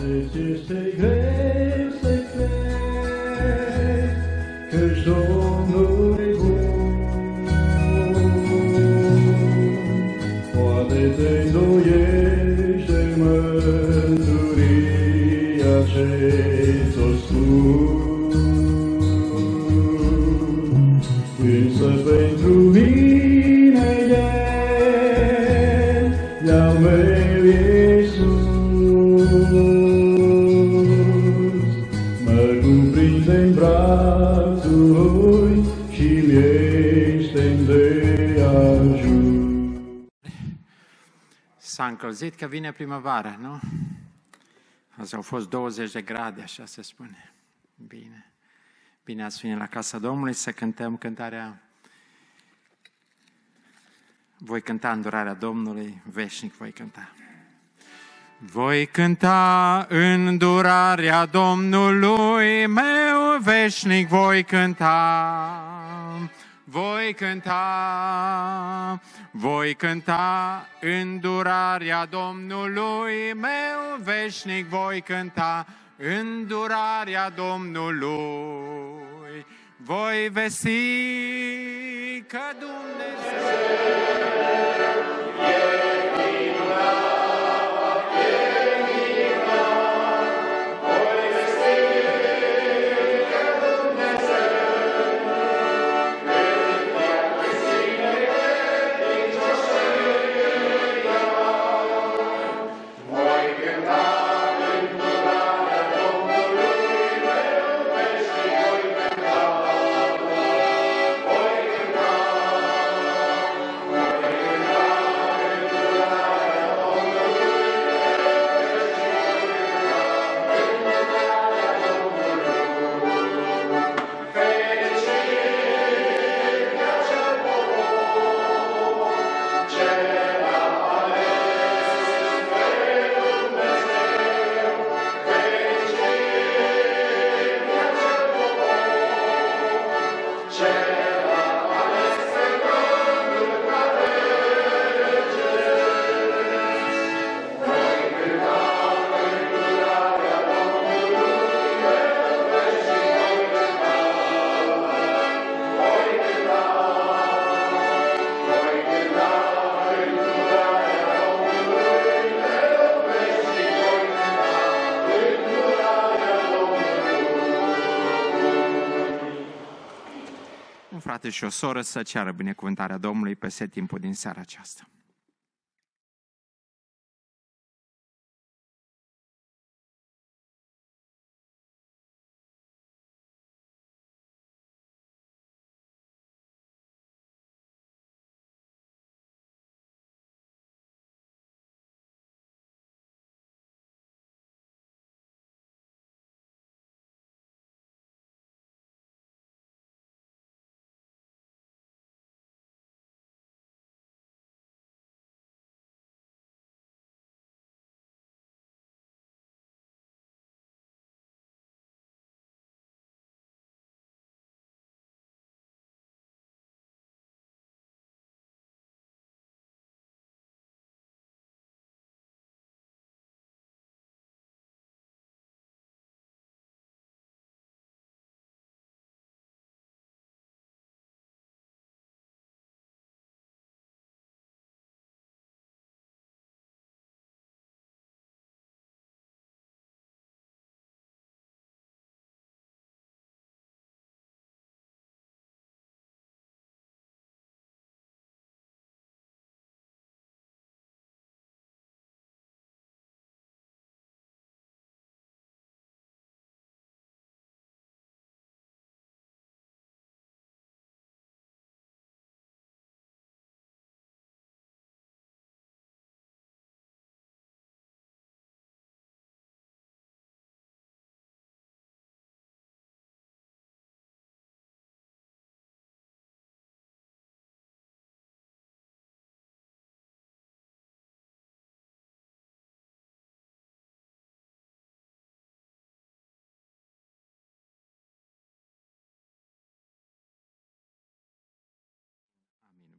Poate ți este greu să crezi că Domnul e bun. Poate te îndoiește mântuirea ce ți-o încălzit că vine primăvara, nu? Azi au fost 20 de grade, așa se spune. Bine. Bine ați venit la Casa Domnului să cântăm cântarea Voi cânta îndurarea Domnului, veșnic voi cânta. Voi cânta îndurarea Domnului meu, veșnic voi cânta. Voi cânta, voi cânta îndurarea Domnului meu, veșnic voi cânta îndurarea Domnului. Voi vesti că Dumnezeu un frate și o soră să ceară binecuvântarea Domnului peste timpul din seara aceasta.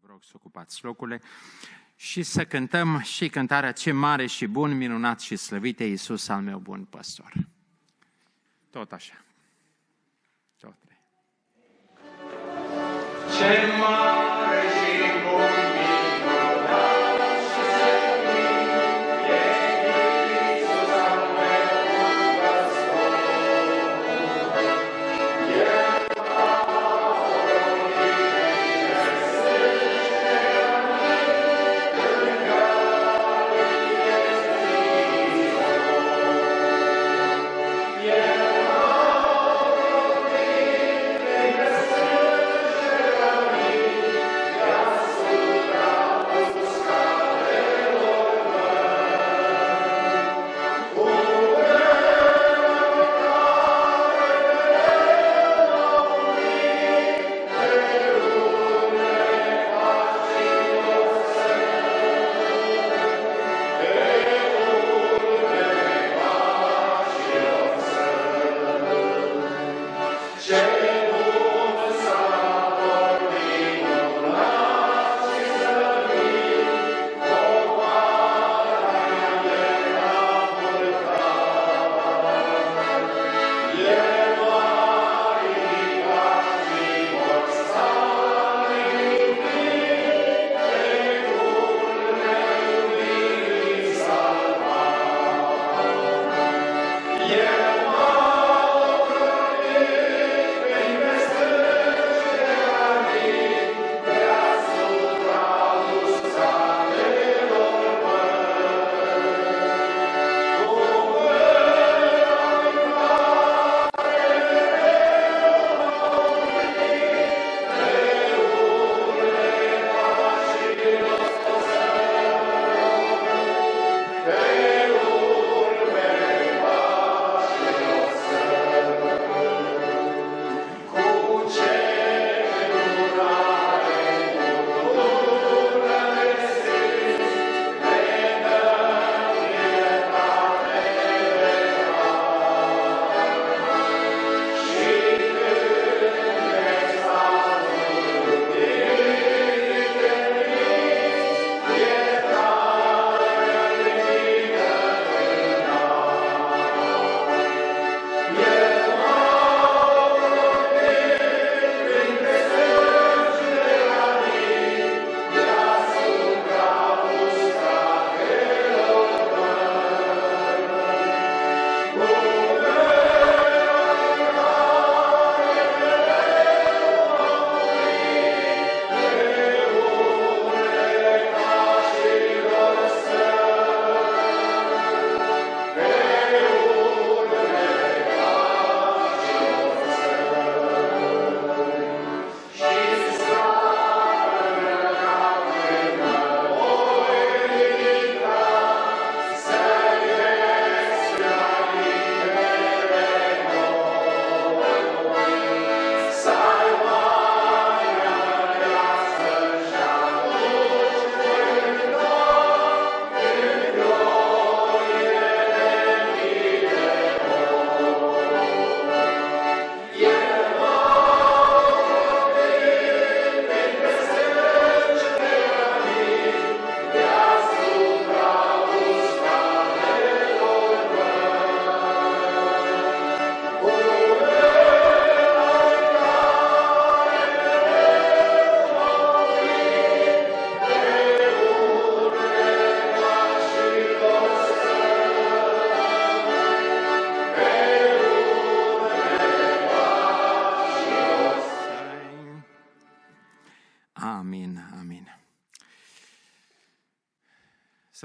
Vă rog să ocupați locurile. și să cântăm și cântarea Ce mare și bun, minunat și slăvit e Iisus al meu bun păstor. Tot așa. Tot. Ce mare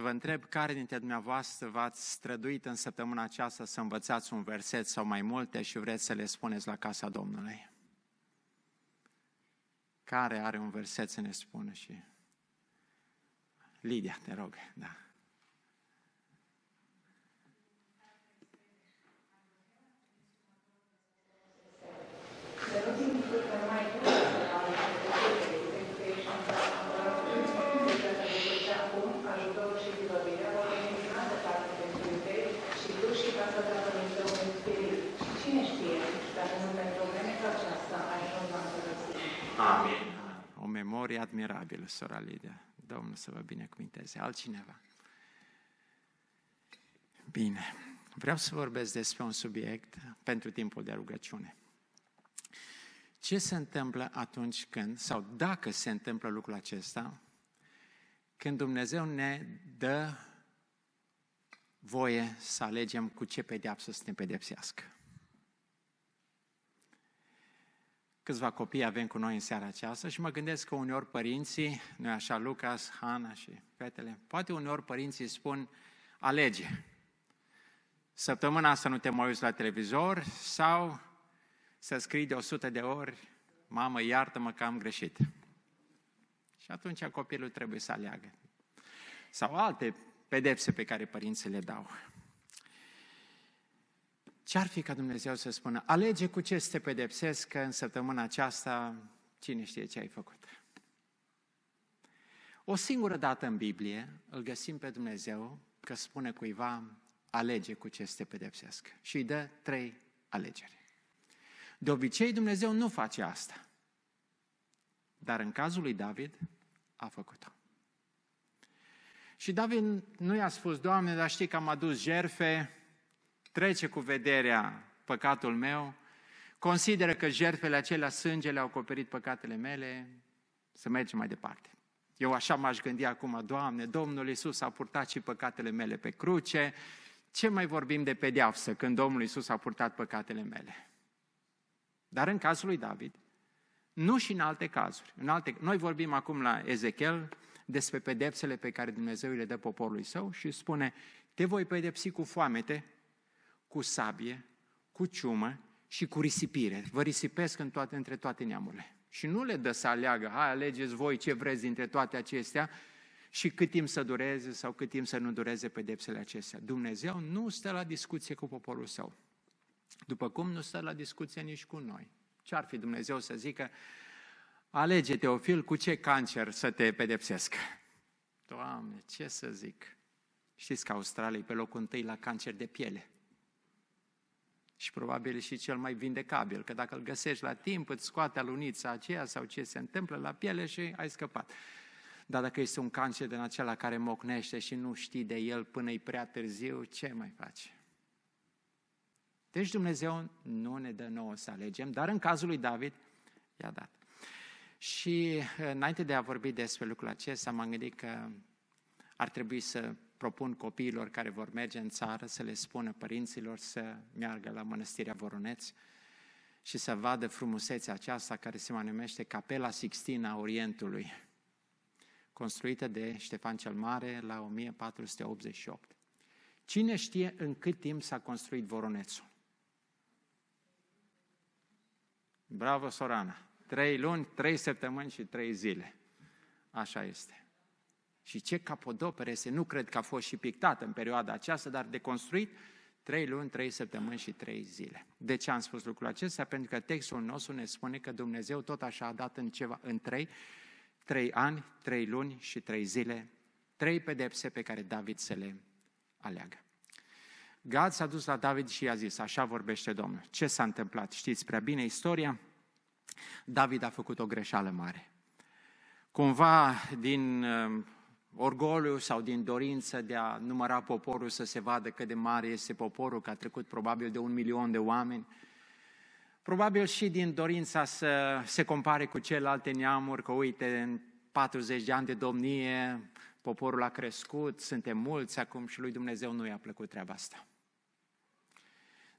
vă întreb care dintre dumneavoastră v-ați străduit în săptămâna aceasta să învățați un verset sau mai multe și vreți să le spuneți la casa Domnului. Care are un verset să ne spună și... Lidia, te rog, da. Amin. O memorie admirabilă, sora Lidia. Domnul să vă binecuvinteze. Altcineva? Bine. Vreau să vorbesc despre un subiect pentru timpul de rugăciune. Ce se întâmplă atunci când, sau dacă se întâmplă lucrul acesta, când Dumnezeu ne dă voie să alegem cu ce pedeapsă să ne pedepsească? Câțiva copii avem cu noi în seara aceasta și mă gândesc că uneori părinții, nu așa, Lucas, Hana și fetele, poate uneori părinții spun, alege, săptămâna asta nu te mai uiți la televizor sau să scrii de 100 de ori, mamă, iartă-mă că am greșit. Și atunci copilul trebuie să aleagă. Sau alte pedepse pe care părinții le dau. Ce-ar fi ca Dumnezeu să spună, alege cu ce să te pedepsesc, că în săptămâna aceasta cine știe ce ai făcut. O singură dată în Biblie îl găsim pe Dumnezeu că spune cuiva, alege cu ce să te pedepsesc. Și îi dă trei alegeri. De obicei Dumnezeu nu face asta. Dar în cazul lui David a făcut-o. Și David nu i-a spus, Doamne, dar știi că am adus jerfe, trece cu vederea păcatul meu, consideră că jertfele acelea, sângele, au acoperit păcatele mele, să mergem mai departe. Eu așa m-aș gândi acum, Doamne, Domnul Iisus a purtat și păcatele mele pe cruce, ce mai vorbim de pedeapsă când Domnul Iisus a purtat păcatele mele? Dar în cazul lui David, nu și în alte cazuri. În alte, noi vorbim acum la Ezechiel despre pedepsele pe care Dumnezeu le dă poporului său și spune, te voi pedepsi cu foamete, cu sabie, cu ciumă și cu risipire. Vă risipesc în toate, între toate neamurile. Și nu le dă să aleagă, hai alegeți voi ce vreți dintre toate acestea și cât timp să dureze sau cât timp să nu dureze pedepsele acestea. Dumnezeu nu stă la discuție cu poporul său. După cum nu stă la discuție nici cu noi. Ce ar fi Dumnezeu să zică, alege, Teofil, cu ce cancer să te pedepsesc? Doamne, ce să zic? Știți că Australia e pe locul întâi la cancer de piele. Și probabil și cel mai vindecabil, că dacă îl găsești la timp, îți scoate alunița aceea sau ce se întâmplă la piele și ai scăpat. Dar dacă este un cancer din acela care mocnește și nu știi de el până e prea târziu, ce mai faci? Deci Dumnezeu nu ne dă nouă să alegem, dar în cazul lui David i-a dat. Și înainte de a vorbi despre lucrul acesta, m-am gândit că ar trebui să propun copiilor care vor merge în țară să le spună părinților să meargă la Mănăstirea Voroneț și să vadă frumusețea aceasta care se mai numește Capela Sixtina Orientului, construită de Ștefan cel Mare la 1488. Cine știe în cât timp s-a construit Voronețul? Bravo, Sorana! Trei luni, trei săptămâni și trei zile. Așa este. Și ce capodopere este, nu cred că a fost și pictată în perioada aceasta, dar de construit trei luni, trei săptămâni și trei zile. De ce am spus lucrul acesta? Pentru că textul nostru ne spune că Dumnezeu tot așa a dat în, ceva, în trei, trei ani, trei luni și trei zile, trei pedepse pe care David să le aleagă. Gad s-a dus la David și i-a zis, așa vorbește Domnul. Ce s-a întâmplat? Știți prea bine istoria? David a făcut o greșeală mare. Cumva din uh, orgoliu sau din dorință de a număra poporul să se vadă cât de mare este poporul, că a trecut probabil de un milion de oameni, probabil și din dorința să se compare cu celelalte neamuri, că uite, în 40 de ani de domnie, poporul a crescut, suntem mulți acum și lui Dumnezeu nu i-a plăcut treaba asta.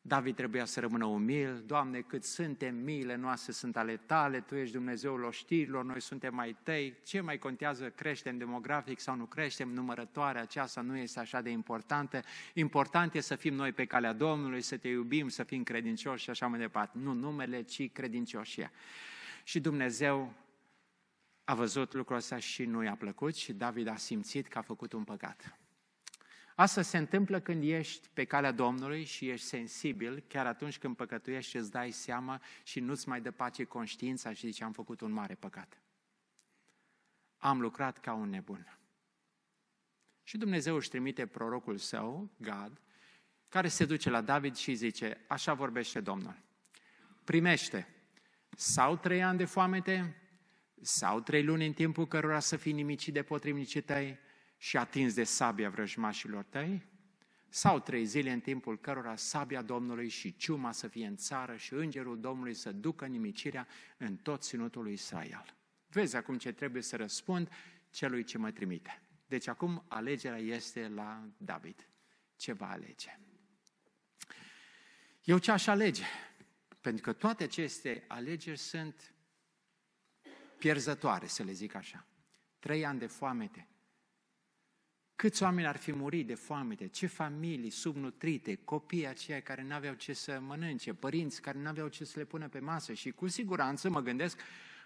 David trebuia să rămână umil, Doamne, cât suntem, miile noastre sunt ale Tale, Tu ești Dumnezeul oștirilor, noi suntem mai Tăi, ce mai contează, creștem demografic sau nu creștem, numărătoarea aceasta nu este așa de importantă, important e să fim noi pe calea Domnului, să Te iubim, să fim credincioși și așa mai departe. Nu numele, ci credincioșia. Și Dumnezeu a văzut lucrul ăsta și nu i-a plăcut și David a simțit că a făcut un păcat. Asta se întâmplă când ești pe calea Domnului și ești sensibil, chiar atunci când păcătuiești și îți dai seama și nu-ți mai dă pace conștiința și zici, am făcut un mare păcat. Am lucrat ca un nebun. Și Dumnezeu își trimite prorocul său, Gad, care se duce la David și zice, așa vorbește Domnul, primește sau trei ani de foamete, Sau trei luni în timpul cărora să fii nimicit de potrivnicii tăi și atins de sabia vrăjmașilor tăi? Sau trei zile în timpul cărora sabia Domnului și ciuma să fie în țară și îngerul Domnului să ducă nimicirea în tot ținutul lui Israel? Vezi acum ce trebuie să răspund celui ce mă trimite. Deci acum alegerea este la David. Ce va alege? Eu ce aș alege? Pentru că toate aceste alegeri sunt pierzătoare, să le zic așa. Trei ani de foamete. Câți oameni ar fi murit de foamete? Ce familii subnutrite, copii aceia care nu aveau ce să mănânce, părinți care nu aveau ce să le pună pe masă și cu siguranță mă gândesc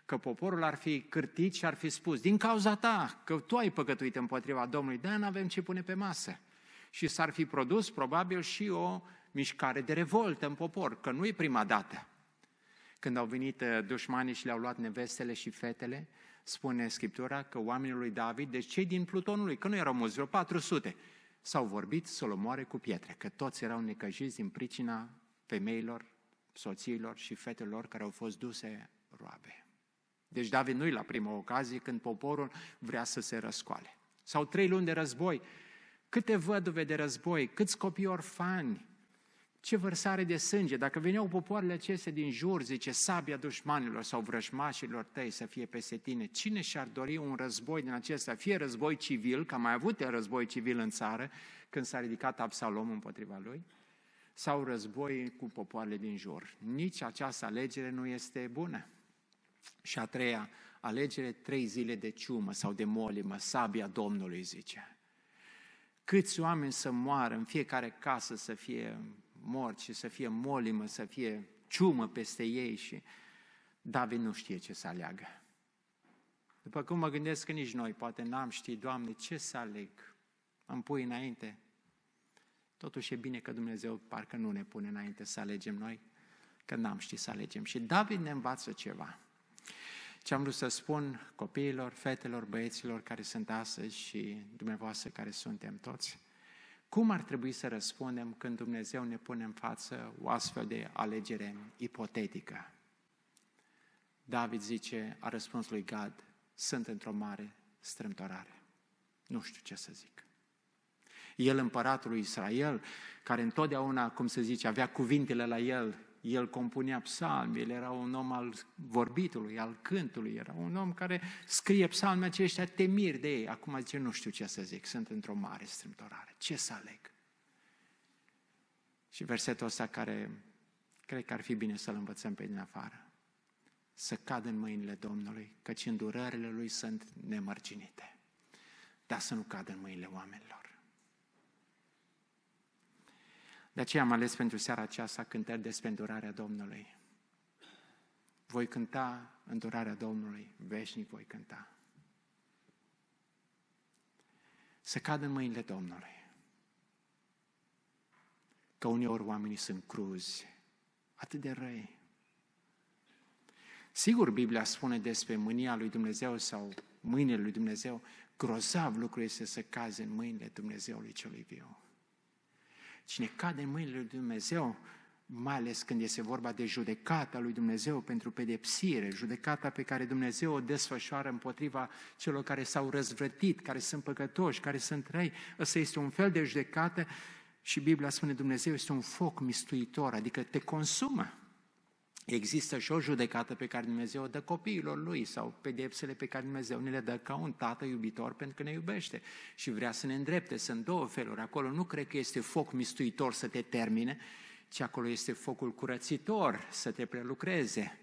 că poporul ar fi cârtit și ar fi spus, din cauza ta, că tu ai păcătuit împotriva Domnului, de nu avem ce pune pe masă. Și s-ar fi produs probabil și o mișcare de revoltă în popor, că nu e prima dată. Când au venit uh, dușmanii și le-au luat nevestele și fetele, spune Scriptura că oamenii lui David, deci cei din plutonul lui, că nu erau mulți, vreo 400, s-au vorbit să-l omoare cu pietre, că toți erau necăjiți din pricina femeilor, soțiilor și fetelor care au fost duse roabe. Deci David nu-i la prima ocazie când poporul vrea să se răscoale. Sau trei luni de război, câte văduve de război, câți copii orfani, ce vărsare de sânge, dacă veneau popoarele acestea din jur, zice, sabia dușmanilor sau vrăjmașilor tăi să fie peste tine, cine și-ar dori un război din acesta, fie război civil, că am mai avut război civil în țară, când s-a ridicat Absalom împotriva lui, sau război cu popoarele din jur. Nici această alegere nu este bună. Și a treia alegere, trei zile de ciumă sau de molimă, sabia Domnului, zice. Câți oameni să moară în fiecare casă să fie morți și să fie molimă, să fie ciumă peste ei și David nu știe ce să aleagă. După cum mă gândesc că nici noi, poate n-am ști, Doamne, ce să aleg? Îmi pui înainte? Totuși e bine că Dumnezeu parcă nu ne pune înainte să alegem noi, că n-am ști să alegem. Și David ne învață ceva. Ce am vrut să spun copiilor, fetelor, băieților care sunt astăzi și dumneavoastră care suntem toți, cum ar trebui să răspundem când Dumnezeu ne pune în față o astfel de alegere ipotetică? David zice, a răspuns lui Gad, sunt într-o mare strâmtorare. Nu știu ce să zic. El, împăratul lui Israel, care întotdeauna, cum se zice, avea cuvintele la el, el compunea psalmi, el era un om al vorbitului, al cântului, era un om care scrie psalmi aceștia, te mir de ei. Acum zice, nu știu ce să zic, sunt într-o mare strâmtorare, ce să aleg? Și versetul ăsta care cred că ar fi bine să-l învățăm pe din afară. Să cadă în mâinile Domnului, căci îndurările Lui sunt nemărginite. Dar să nu cadă în mâinile oamenilor. De aceea am ales pentru seara aceasta cântări despre îndurarea Domnului. Voi cânta îndurarea Domnului, veșnic voi cânta. Să cadă în mâinile Domnului. Că uneori oamenii sunt cruzi, atât de răi. Sigur, Biblia spune despre mânia lui Dumnezeu sau mâinile lui Dumnezeu, grozav lucru este să caze în mâinile Dumnezeului celui viu. Cine cade în mâinile lui Dumnezeu, mai ales când este vorba de judecata lui Dumnezeu pentru pedepsire, judecata pe care Dumnezeu o desfășoară împotriva celor care s-au răzvrătit, care sunt păcătoși, care sunt răi. Ăsta este un fel de judecată și Biblia spune Dumnezeu este un foc mistuitor, adică te consumă. Există și o judecată pe care Dumnezeu o dă copiilor lui sau pedepsele pe care Dumnezeu ne le dă ca un tată iubitor pentru că ne iubește și vrea să ne îndrepte. Sunt două feluri. Acolo nu cred că este foc mistuitor să te termine, ci acolo este focul curățitor să te prelucreze.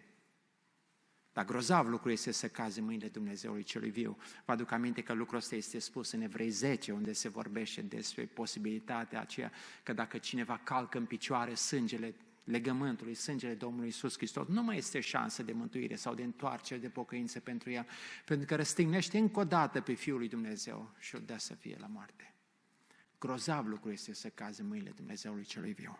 Dar grozav lucru este să cazi în mâinile Dumnezeului celui viu. Vă aduc aminte că lucrul ăsta este spus în Evrei 10, unde se vorbește despre posibilitatea aceea că dacă cineva calcă în picioare sângele legământului, sângele Domnului Isus Hristos, nu mai este șansă de mântuire sau de întoarcere, de pocăință pentru el, pentru că răstignește încă o dată pe Fiul lui Dumnezeu și o dă să fie la moarte. Grozav lucru este să cazi în mâinile Dumnezeului celui viu.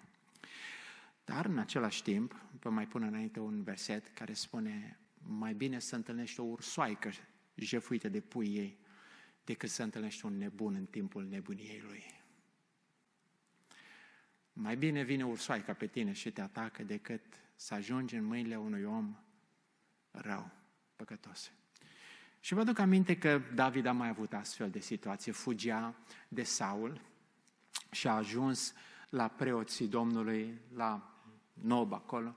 Dar în același timp, vă mai pun înainte un verset care spune mai bine să întâlnești o ursoaică jefuită de pui ei decât să întâlnești un nebun în timpul nebuniei lui. Mai bine vine ursoaica pe tine și te atacă decât să ajungi în mâinile unui om rău, păcătos. Și vă aduc aminte că David a mai avut astfel de situație. Fugea de Saul și a ajuns la preoții Domnului, la Nob acolo,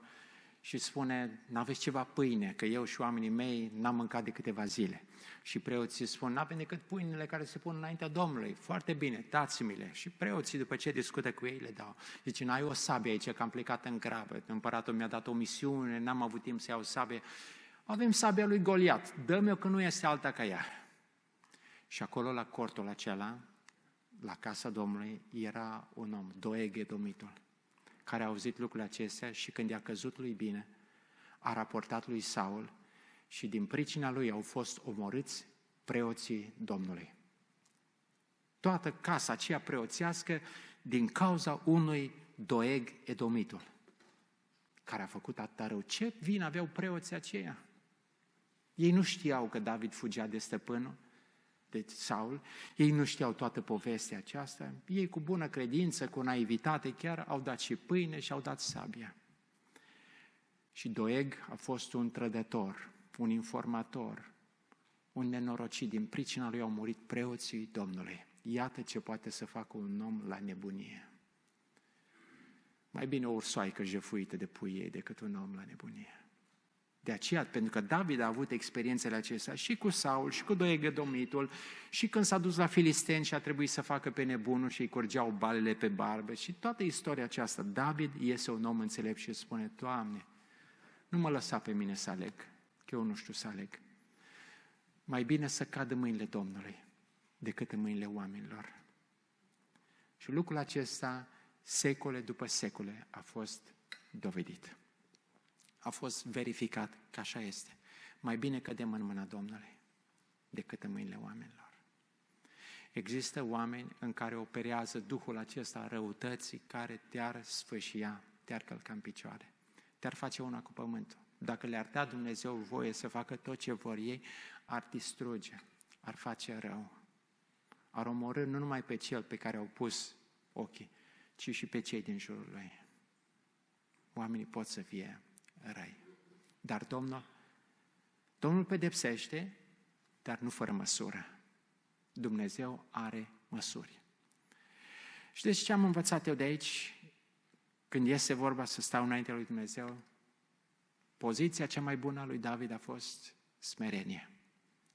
și spune, n-aveți ceva pâine, că eu și oamenii mei n-am mâncat de câteva zile. Și preoții spun, n-avem decât pâinile care se pun înaintea Domnului. Foarte bine, dați-mi-le. Și preoții, după ce discută cu ei, le dau. Zice, n-ai o sabie aici, că am plecat în grabă. Împăratul mi-a dat o misiune, n-am avut timp să iau sabie. Avem sabia lui Goliat, dă-mi-o că nu este alta ca ea. Și acolo, la cortul acela, la casa Domnului, era un om, Doeg Domitul, care a auzit lucrurile acestea și când i-a căzut lui bine, a raportat lui Saul și din pricina lui au fost omorâți preoții Domnului. Toată casa aceea preoțească din cauza unui Doeg Edomitul, care a făcut atâta rău. Ce vin aveau preoții aceia? Ei nu știau că David fugea de stăpânul, de Saul, ei nu știau toată povestea aceasta, ei cu bună credință, cu naivitate chiar au dat și pâine și au dat sabia. Și Doeg a fost un trădător, un informator, un nenorocit. Din pricina lui au murit preoții Domnului. Iată ce poate să facă un om la nebunie. Mai bine o ursoaică jefuită de pui ei decât un om la nebunie. De aceea, pentru că David a avut experiențele acestea și cu Saul, și cu Doegă Domnitul, și când s-a dus la Filisteni și a trebuit să facă pe nebunul și îi curgeau balele pe barbe, și toată istoria aceasta, David iese un om înțelept și spune, Doamne, nu mă lăsa pe mine să aleg, că eu nu știu să aleg. Mai bine să cad în mâinile Domnului decât în mâinile oamenilor. Și lucrul acesta, secole după secole, a fost dovedit a fost verificat că așa este. Mai bine cădem în mâna Domnului decât în mâinile oamenilor. Există oameni în care operează Duhul acesta a răutății care te-ar sfâșia, te-ar călca în picioare, te-ar face una cu pământul. Dacă le-ar da Dumnezeu voie să facă tot ce vor ei, ar distruge, ar face rău, ar omorâ nu numai pe cel pe care au pus ochii, ci și pe cei din jurul lui. Oamenii pot să fie răi. Dar Domnul, Domnul pedepsește, dar nu fără măsură. Dumnezeu are măsuri. Și deci ce am învățat eu de aici, când este vorba să stau înaintea lui Dumnezeu, poziția cea mai bună a lui David a fost smerenie.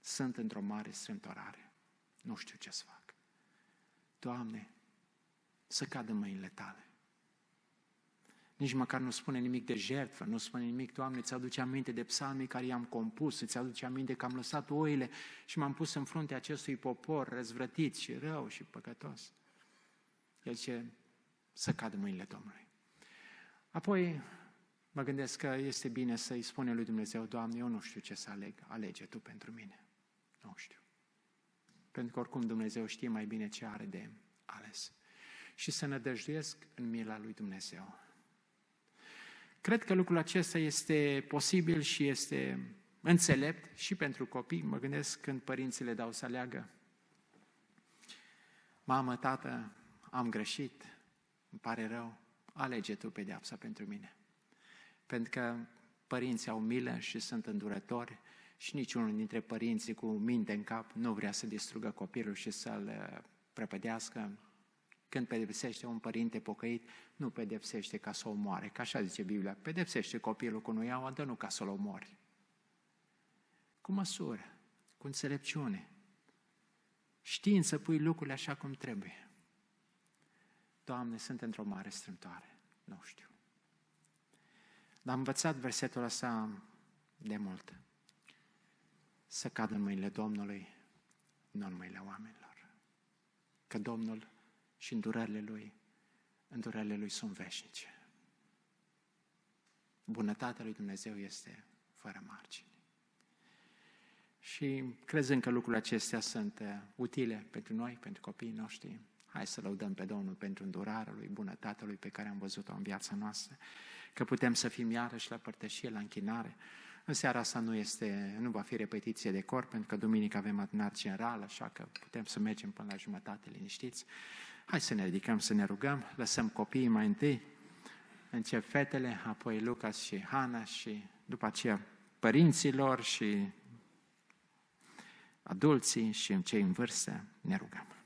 Sunt într-o mare strântorare. Nu știu ce să fac. Doamne, să cad în mâinile tale. Nici măcar nu spune nimic de jertfă, nu spune nimic, Doamne, ți aduce aminte de psalmii care i-am compus, îți aduce aminte că am lăsat oile și m-am pus în frunte acestui popor răzvrătit și rău și păcătos. El ce să cadă mâinile Domnului. Apoi mă gândesc că este bine să-i spune lui Dumnezeu, Doamne, eu nu știu ce să aleg, alege Tu pentru mine. Nu știu. Pentru că oricum Dumnezeu știe mai bine ce are de ales. Și să nădăjduiesc în mila lui Dumnezeu. Cred că lucrul acesta este posibil și este înțelept și pentru copii. Mă gândesc când părinții le dau să aleagă. Mamă, tată, am greșit, îmi pare rău, alege tu pedeapsa pentru mine. Pentru că părinții au milă și sunt îndurători și niciunul dintre părinții cu minte în cap nu vrea să distrugă copilul și să-l prăpădească, când pedepsește un părinte pocăit, nu pedepsește ca să o omoare, că așa zice Biblia, pedepsește copilul cu nuiaua, dar nu ca să-l omori. Cu măsură, cu înțelepciune, știind să pui lucrurile așa cum trebuie. Doamne, sunt într-o mare strâmtoare, nu știu. Dar am învățat versetul ăsta de mult. Să cadă în mâinile Domnului, nu în mâinile oamenilor. Că Domnul și îndurările Lui, îndurările Lui sunt veșnice. Bunătatea Lui Dumnezeu este fără margini. Și crezând că lucrurile acestea sunt uh, utile pentru noi, pentru copiii noștri, hai să lăudăm pe Domnul pentru îndurarea Lui, bunătatea Lui pe care am văzut-o în viața noastră, că putem să fim iarăși la părtășie, la închinare. În seara asta nu, este, nu va fi repetiție de corp, pentru că duminică avem adunat general, așa că putem să mergem până la jumătate liniștiți. Hai să ne ridicăm, să ne rugăm, lăsăm copiii mai întâi, încep fetele, apoi Lucas și Hana și după aceea părinților și adulții și cei în vârstă, ne rugăm.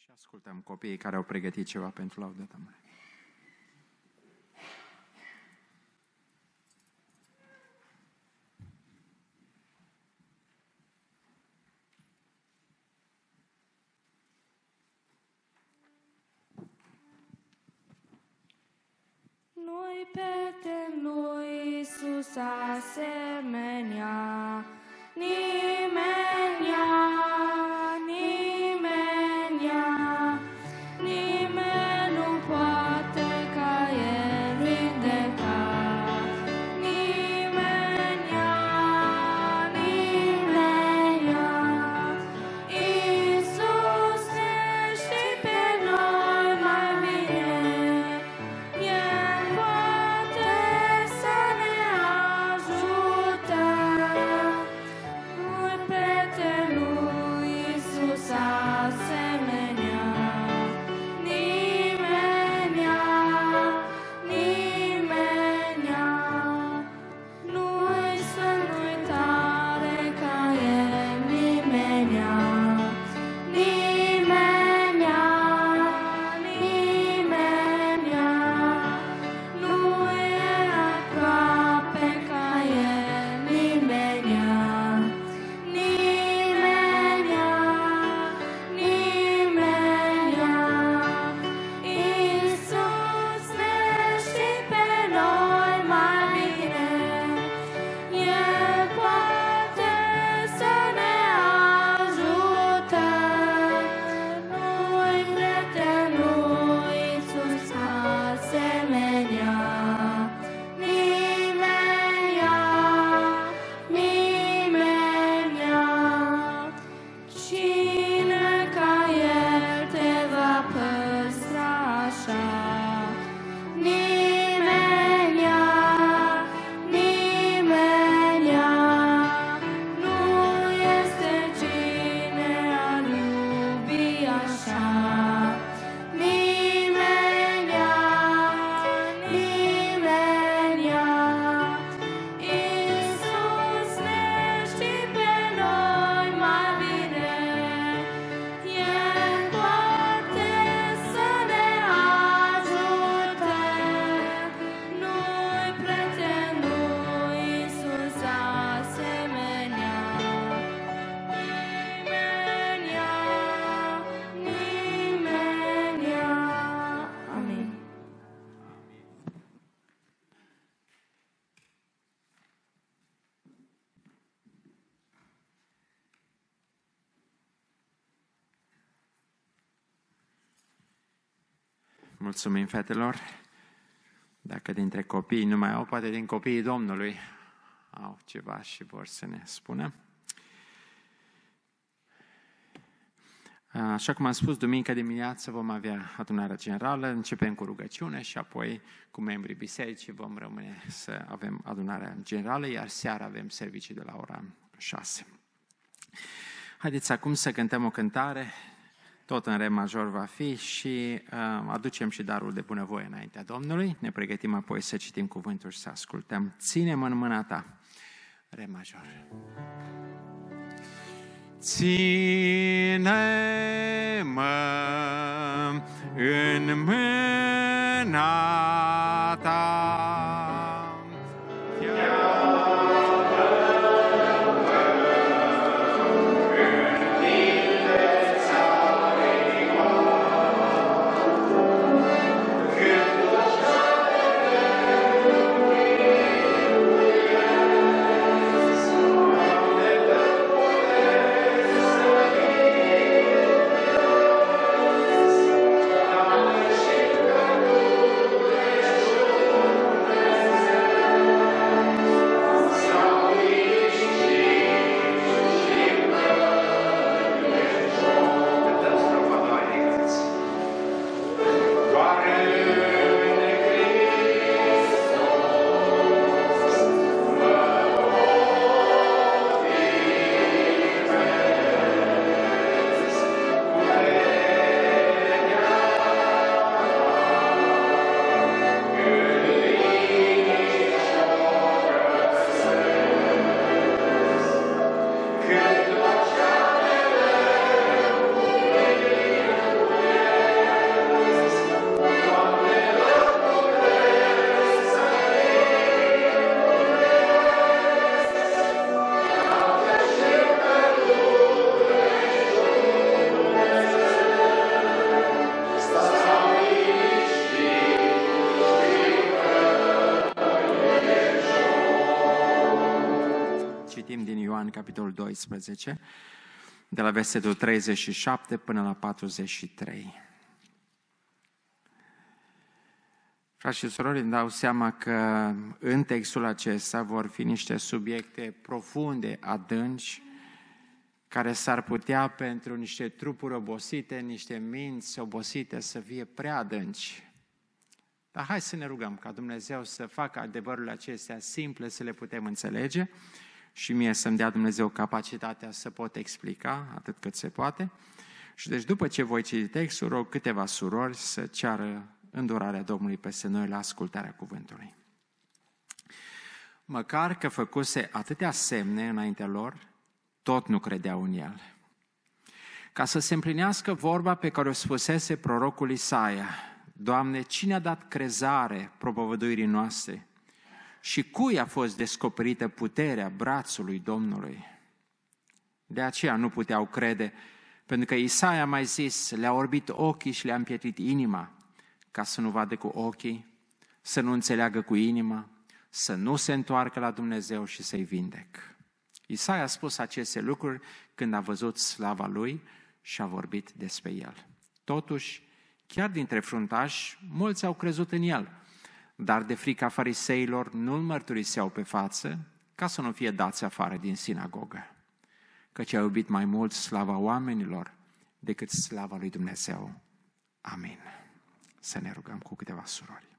Și ascultăm copiii care au pregătit ceva pentru laudă Domnului. Noi pe lui Iisus asemenea, nimeni, nimeni, Mulțumim, fetelor. Dacă dintre copii nu mai au, poate din copiii Domnului au ceva și vor să ne spună. Așa cum am spus, duminică dimineață vom avea adunarea generală, începem cu rugăciune și apoi cu membrii bisericii vom rămâne să avem adunarea generală, iar seara avem servicii de la ora 6. Haideți acum să cântăm o cântare, tot în re major va fi și uh, aducem și darul de bunăvoie înaintea Domnului. Ne pregătim apoi să citim cuvântul și să ascultăm. Ține-mă în mâna ta, re major. Ține-mă în mâna citim din Ioan, capitolul 12, de la versetul 37 până la 43. Frați și surori, îmi dau seama că în textul acesta vor fi niște subiecte profunde, adânci, care s-ar putea pentru niște trupuri obosite, niște minți obosite să fie prea adânci. Dar hai să ne rugăm ca Dumnezeu să facă adevărurile acestea simple, să le putem înțelege și mie să-mi dea Dumnezeu capacitatea să pot explica atât cât se poate. Și deci după ce voi citi textul, rog câteva surori să ceară îndurarea Domnului peste noi la ascultarea cuvântului. Măcar că făcuse atâtea semne înaintea lor, tot nu credeau în el. Ca să se împlinească vorba pe care o spusese prorocul Isaia, Doamne, cine a dat crezare propovăduirii noastre? Și cui a fost descoperită puterea brațului Domnului? De aceea nu puteau crede, pentru că Isaia a mai zis, le-a orbit ochii și le-a împietrit inima, ca să nu vadă cu ochii, să nu înțeleagă cu inima, să nu se întoarcă la Dumnezeu și să-i vindec. Isaia a spus aceste lucruri când a văzut slava lui și a vorbit despre el. Totuși, chiar dintre fruntași, mulți au crezut în el, dar de frica fariseilor nu-l mărturiseau pe față ca să nu fie dați afară din sinagogă, căci au iubit mai mult slava oamenilor decât slava lui Dumnezeu. Amin. Să ne rugăm cu câteva surori.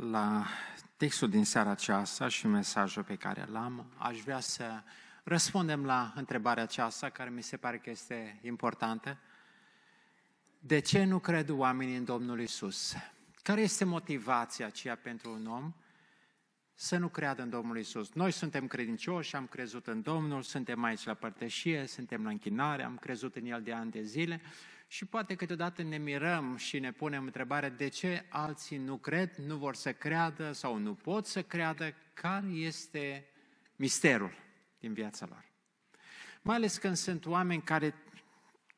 La textul din seara aceasta și mesajul pe care l-am, aș vrea să răspundem la întrebarea aceasta, care mi se pare că este importantă. De ce nu cred oamenii în Domnul Isus? Care este motivația aceea pentru un om să nu creadă în Domnul Isus? Noi suntem credincioși, am crezut în Domnul, suntem aici la părtășie, suntem la închinare, am crezut în El de ani de zile și poate câteodată ne mirăm și ne punem întrebarea de ce alții nu cred, nu vor să creadă sau nu pot să creadă, care este misterul din viața lor. Mai ales când sunt oameni care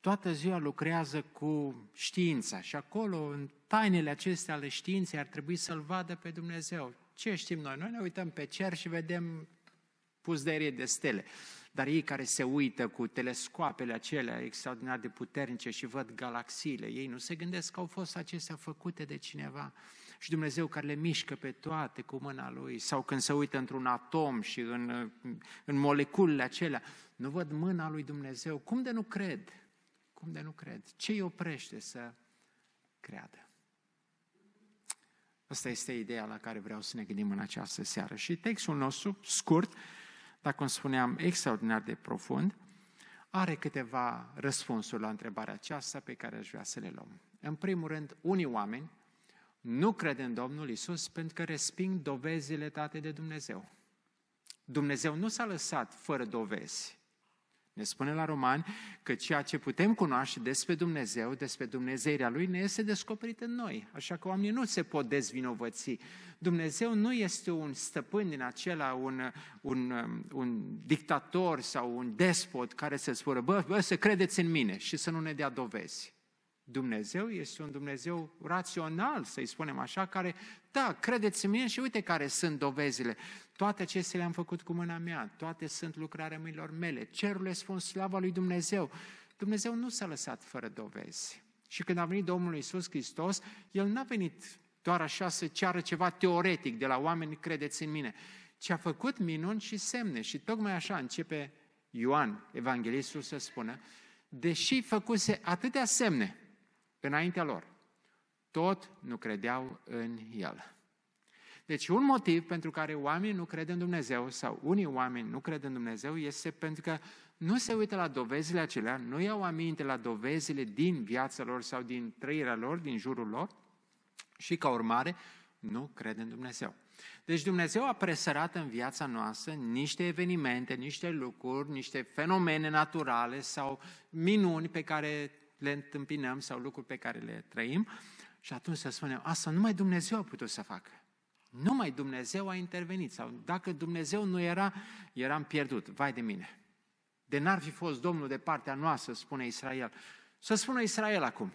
toată ziua lucrează cu știința și acolo, în tainele acestea ale științei, ar trebui să-L vadă pe Dumnezeu. Ce știm noi? Noi ne uităm pe cer și vedem pusderie de stele. Dar ei care se uită cu telescoapele acelea extraordinar de puternice și văd galaxiile, ei nu se gândesc că au fost acestea făcute de cineva. Și Dumnezeu care le mișcă pe toate cu mâna Lui, sau când se uită într-un atom și în, în moleculele acelea, nu văd mâna Lui Dumnezeu. Cum de nu cred? Cum de nu cred? Ce îi oprește să creadă? Asta este ideea la care vreau să ne gândim în această seară. Și textul nostru, scurt, dar cum spuneam, extraordinar de profund, are câteva răspunsuri la întrebarea aceasta pe care aș vrea să le luăm. În primul rând, unii oameni nu cred în Domnul Isus pentru că resping dovezile date de Dumnezeu. Dumnezeu nu s-a lăsat fără dovezi. Ne spune la Romani că ceea ce putem cunoaște despre Dumnezeu, despre Dumnezeirea Lui, ne este descoperit în noi. Așa că oamenii nu se pot dezvinovăți. Dumnezeu nu este un stăpân din acela, un, un, un dictator sau un despot care să spună, bă, bă, să credeți în mine și să nu ne dea dovezi. Dumnezeu este un Dumnezeu rațional, să-i spunem așa, care, da, credeți în mine și uite care sunt dovezile. Toate acestea le-am făcut cu mâna mea, toate sunt lucrarea mâinilor mele, cerurile spun slava lui Dumnezeu. Dumnezeu nu s-a lăsat fără dovezi. Și când a venit Domnul Iisus Hristos, El n-a venit doar așa să ceară ceva teoretic de la oameni, credeți în mine, ci a făcut minuni și semne. Și tocmai așa începe Ioan, evanghelistul, să spună, deși făcuse atâtea semne, înaintea lor. Tot nu credeau în El. Deci un motiv pentru care oamenii nu cred în Dumnezeu sau unii oameni nu cred în Dumnezeu este pentru că nu se uită la dovezile acelea, nu iau aminte la dovezile din viața lor sau din trăirea lor, din jurul lor și ca urmare nu cred în Dumnezeu. Deci Dumnezeu a presărat în viața noastră niște evenimente, niște lucruri, niște fenomene naturale sau minuni pe care le întâmpinăm sau lucruri pe care le trăim și atunci să spunem, asta numai Dumnezeu a putut să facă. Numai Dumnezeu a intervenit sau dacă Dumnezeu nu era, eram pierdut. Vai de mine! De n-ar fi fost Domnul de partea noastră, spune Israel. Să spună Israel acum.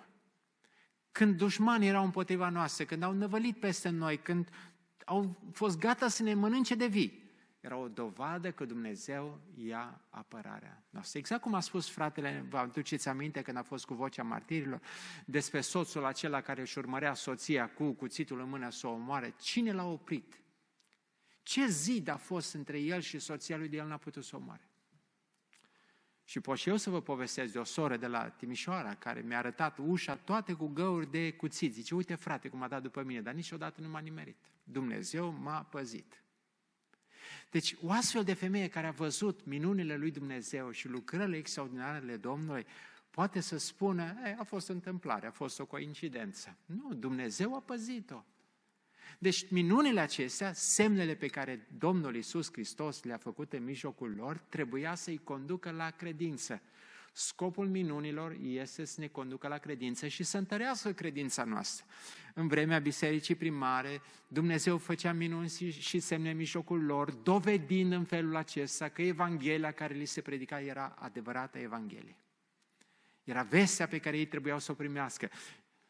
Când dușmanii erau împotriva noastră, când au năvălit peste noi, când au fost gata să ne mănânce de vii, era o dovadă că Dumnezeu ia apărarea noastră. Exact cum a spus fratele, vă aduceți aminte când a fost cu vocea martirilor, despre soțul acela care își urmărea soția cu cuțitul în mână să o omoare. Cine l-a oprit? Ce zid a fost între el și soția lui de el n-a putut să o omoare? Și pot și eu să vă povestesc de o soră de la Timișoara care mi-a arătat ușa toate cu găuri de cuțit. Zice, uite frate cum a dat după mine, dar niciodată nu m-a nimerit. Dumnezeu m-a păzit. Deci, o astfel de femeie care a văzut minunile lui Dumnezeu și lucrările extraordinare ale Domnului, poate să spună, e, a fost întâmplare, a fost o coincidență. Nu, Dumnezeu a păzit-o. Deci minunile acestea, semnele pe care Domnul Iisus Hristos le-a făcut în mijlocul lor, trebuia să-i conducă la credință. Scopul minunilor este să ne conducă la credință și să întărească credința noastră. În vremea bisericii primare, Dumnezeu făcea minuni și semne în mijlocul lor, dovedind în felul acesta că Evanghelia care li se predica era adevărată Evanghelie. Era vestea pe care ei trebuiau să o primească.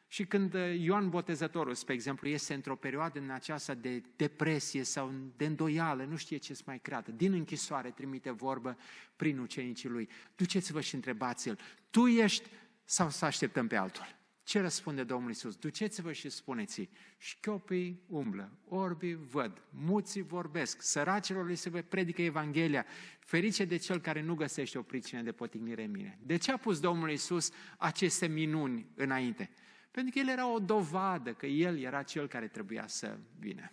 Și când uh, Ioan Botezătorul, spre exemplu, este într-o perioadă în aceasta de depresie sau de îndoială, nu știe ce să mai creadă, din închisoare trimite vorbă prin ucenicii lui. Duceți-vă și întrebați-l, tu ești sau să așteptăm pe altul? Ce răspunde Domnul Isus? Duceți-vă și spuneți șchiopii umblă, orbii văd, muții vorbesc, săracilor li se predică Evanghelia, ferice de cel care nu găsește o pricină de potignire în mine. De ce a pus Domnul Isus aceste minuni înainte? Pentru că el era o dovadă că el era cel care trebuia să vină.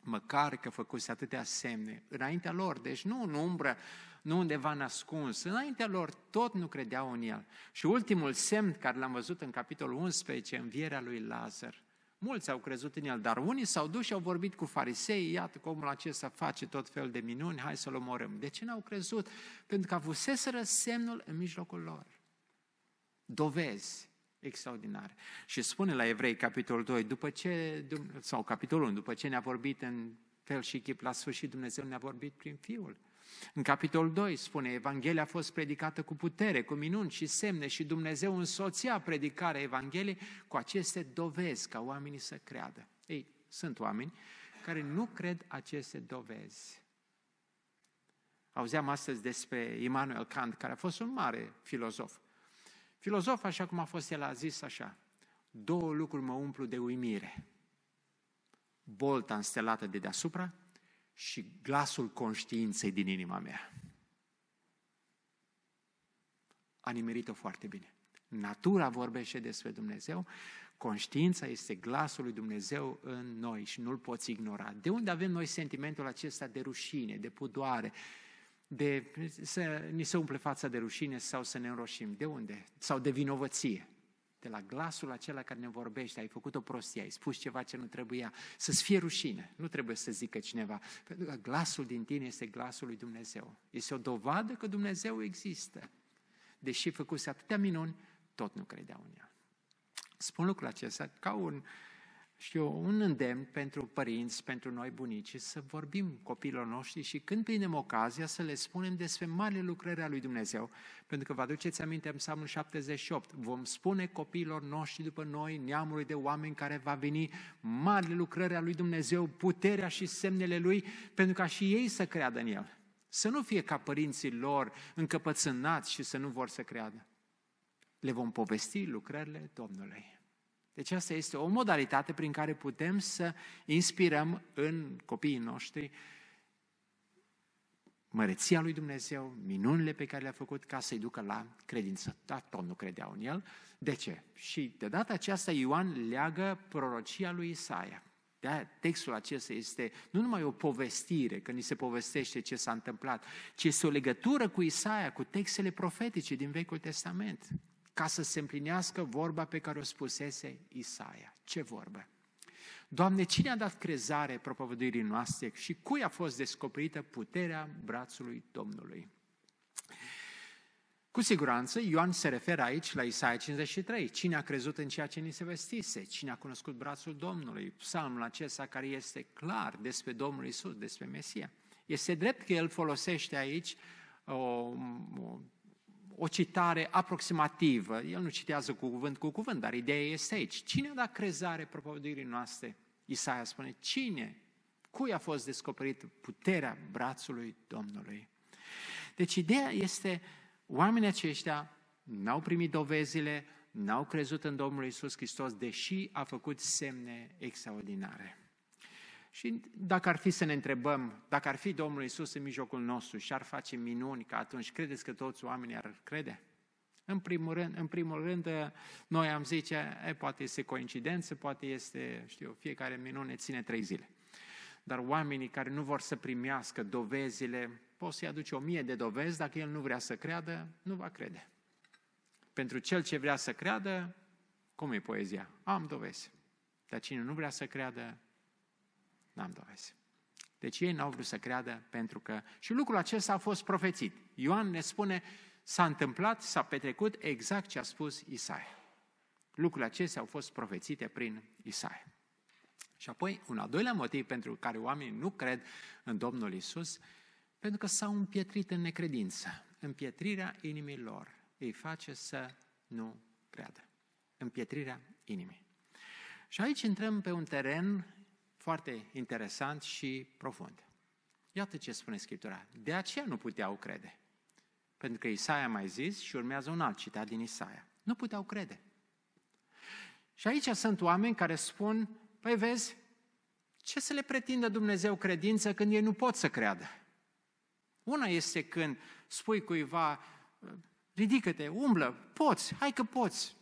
Măcar că făcuse atâtea semne înaintea lor, deci nu în umbră, nu undeva nascuns, înaintea lor tot nu credeau în el. Și ultimul semn care l-am văzut în capitolul 11, învierea lui Lazar, Mulți au crezut în el, dar unii s-au dus și au vorbit cu farisei, iată că omul acesta face tot fel de minuni, hai să-l omorâm. De ce n-au crezut? Pentru că avuseseră semnul în mijlocul lor. Dovezi extraordinare. Și spune la Evrei, capitolul 2, după ce, sau capitolul 1, după ce ne-a vorbit în fel și chip, la sfârșit Dumnezeu ne-a vorbit prin Fiul. În capitolul 2 spune, Evanghelia a fost predicată cu putere, cu minuni și semne și Dumnezeu însoțea predicarea Evangheliei cu aceste dovezi ca oamenii să creadă. Ei, sunt oameni care nu cred aceste dovezi. Auzeam astăzi despre Immanuel Kant, care a fost un mare filozof. Filozof, așa cum a fost el, a zis așa, două lucruri mă umplu de uimire. Bolta înstelată de deasupra și glasul conștiinței din inima mea. A nimerit-o foarte bine. Natura vorbește despre Dumnezeu, conștiința este glasul lui Dumnezeu în noi și nu-l poți ignora. De unde avem noi sentimentul acesta de rușine, de pudoare, de să ni se umple fața de rușine sau să ne înroșim? De unde? Sau de vinovăție? de la glasul acela care ne vorbește, ai făcut o prostie, ai spus ceva ce nu trebuia, să-ți fie rușine. Nu trebuie să zică cineva, pentru că glasul din tine este glasul lui Dumnezeu. Este o dovadă că Dumnezeu există. Deși făcuse atâtea minuni, tot nu credeau în el. Spun lucrul acesta ca un, știu, un îndemn pentru părinți, pentru noi bunici, să vorbim copiilor noștri și când prindem ocazia să le spunem despre mare lucrări a lui Dumnezeu. Pentru că vă aduceți aminte în Psalmul 78, vom spune copiilor noștri după noi, neamului de oameni care va veni mare lucrări a lui Dumnezeu, puterea și semnele lui, pentru ca și ei să creadă în el. Să nu fie ca părinții lor încăpățânați și să nu vor să creadă. Le vom povesti lucrările Domnului. Deci asta este o modalitate prin care putem să inspirăm în copiii noștri măreția lui Dumnezeu, minunile pe care le-a făcut ca să-i ducă la credință. Dar tot nu credeau în el. De ce? Și de data aceasta Ioan leagă prorocia lui Isaia. de textul acesta este nu numai o povestire, că ni se povestește ce s-a întâmplat, ci este o legătură cu Isaia, cu textele profetice din Vechiul Testament ca să se împlinească vorba pe care o spusese Isaia. Ce vorbă? Doamne, cine a dat crezare propovăduirii noastre și cui a fost descoperită puterea brațului Domnului? Cu siguranță, Ioan se referă aici la Isaia 53. Cine a crezut în ceea ce ni se vestise? Cine a cunoscut brațul Domnului? Psalmul acesta care este clar despre Domnul Isus, despre Mesia. Este drept că el folosește aici o, o o citare aproximativă. El nu citează cu cuvânt cu cuvânt, dar ideea este aici. Cine a dat crezare propovăduirii noastre? Isaia spune, cine? Cui a fost descoperit puterea brațului Domnului? Deci ideea este, oamenii aceștia n-au primit dovezile, n-au crezut în Domnul Isus Hristos, deși a făcut semne extraordinare. Și dacă ar fi să ne întrebăm, dacă ar fi Domnul Isus în mijlocul nostru și ar face minuni, ca atunci credeți că toți oamenii ar crede? În primul rând, în primul rând noi am zice, e, poate este coincidență, poate este, știu, fiecare minune ține trei zile. Dar oamenii care nu vor să primească dovezile, poți să-i aduce o mie de dovezi, dacă el nu vrea să creadă, nu va crede. Pentru cel ce vrea să creadă, cum e poezia? Am dovezi. Dar cine nu vrea să creadă, N-am dovezi. Deci ei n-au vrut să creadă pentru că... Și lucrul acesta a fost profețit. Ioan ne spune, s-a întâmplat, s-a petrecut exact ce a spus Isaia. Lucrurile acestea au fost profețite prin Isaia. Și apoi, un al doilea motiv pentru care oamenii nu cred în Domnul Isus, pentru că s-au împietrit în necredință. Împietrirea inimii lor îi face să nu creadă. Împietrirea inimii. Și aici intrăm pe un teren foarte interesant și profund. Iată ce spune Scriptura. De aceea nu puteau crede. Pentru că Isaia a mai zis și urmează un alt citat din Isaia. Nu puteau crede. Și aici sunt oameni care spun, păi vezi, ce să le pretindă Dumnezeu credință când ei nu pot să creadă? Una este când spui cuiva, ridică-te, umblă, poți, hai că poți.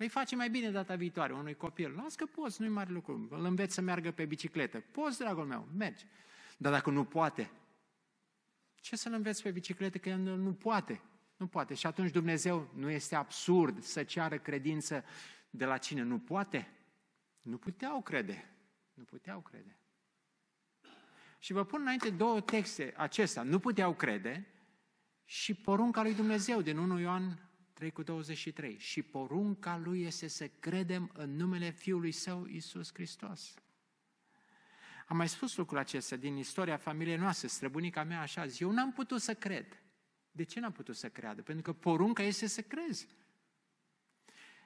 Îi face mai bine data viitoare unui copil. Las că poți, nu-i mare lucru. Îl înveți să meargă pe bicicletă. Poți, dragul meu, mergi. Dar dacă nu poate, ce să-l înveți pe bicicletă că el nu poate? Nu poate. Și atunci Dumnezeu nu este absurd să ceară credință de la cine nu poate? Nu puteau crede. Nu puteau crede. Și vă pun înainte două texte acestea. Nu puteau crede și porunca lui Dumnezeu din 1 Ioan 3 cu 23. Și porunca lui este să credem în numele Fiului Său, Isus Hristos. Am mai spus lucrul acesta din istoria familiei noastre, străbunica mea așa zi, eu n-am putut să cred. De ce n-am putut să creadă? Pentru că porunca este să crezi.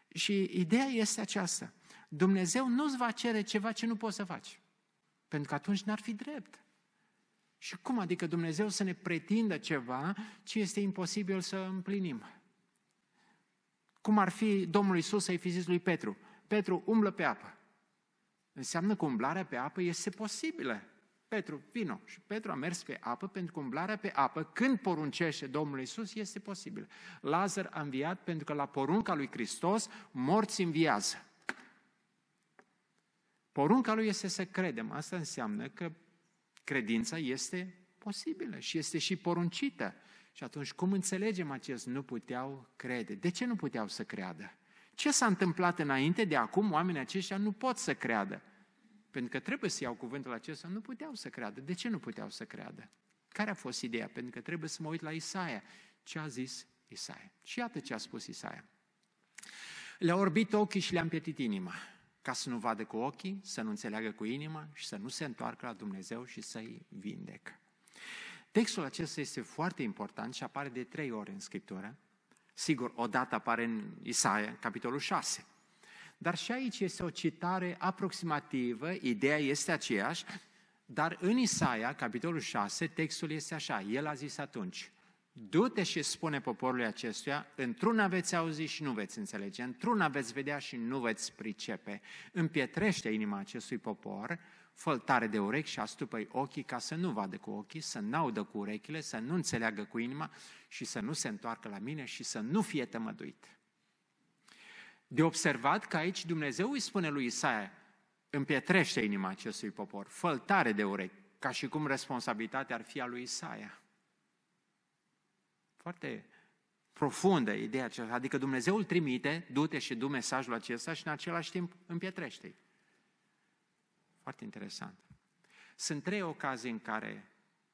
Și ideea este aceasta. Dumnezeu nu-ți va cere ceva ce nu poți să faci. Pentru că atunci n-ar fi drept. Și cum adică Dumnezeu să ne pretindă ceva ce este imposibil să împlinim? Cum ar fi Domnul Isus să-i fi zis lui Petru, Petru, umblă pe apă. Înseamnă că umblarea pe apă este posibilă. Petru, vino. Și Petru a mers pe apă pentru că umblarea pe apă, când poruncește Domnul Isus, este posibil. Lazar a înviat pentru că la porunca lui Hristos morți înviază. Porunca lui este să credem. Asta înseamnă că credința este posibilă și este și poruncită. Și atunci, cum înțelegem acest nu puteau crede? De ce nu puteau să creadă? Ce s-a întâmplat înainte de acum? Oamenii aceștia nu pot să creadă. Pentru că trebuie să iau cuvântul acesta, nu puteau să creadă. De ce nu puteau să creadă? Care a fost ideea? Pentru că trebuie să mă uit la Isaia. Ce a zis Isaia? Și iată ce a spus Isaia. Le-a orbit ochii și le-a împietit inima, ca să nu vadă cu ochii, să nu înțeleagă cu inima și să nu se întoarcă la Dumnezeu și să-i vindecă. Textul acesta este foarte important și apare de trei ori în Scriptură. Sigur, odată apare în Isaia, capitolul 6. Dar și aici este o citare aproximativă, ideea este aceeași, dar în Isaia, capitolul 6, textul este așa. El a zis atunci, du-te și spune poporului acestuia, într-una veți auzi și nu veți înțelege, într-una veți vedea și nu veți pricepe. Împietrește inima acestui popor, fă tare de urechi și astupă ochii ca să nu vadă cu ochii, să n-audă cu urechile, să nu înțeleagă cu inima și să nu se întoarcă la mine și să nu fie tămăduit. De observat că aici Dumnezeu îi spune lui Isaia, împietrește inima acestui popor, fă tare de urechi, ca și cum responsabilitatea ar fi a lui Isaia. Foarte profundă ideea aceasta, adică Dumnezeu îl trimite, du-te și du mesajul acesta și în același timp împietrește-i. Foarte interesant. Sunt trei ocazii în care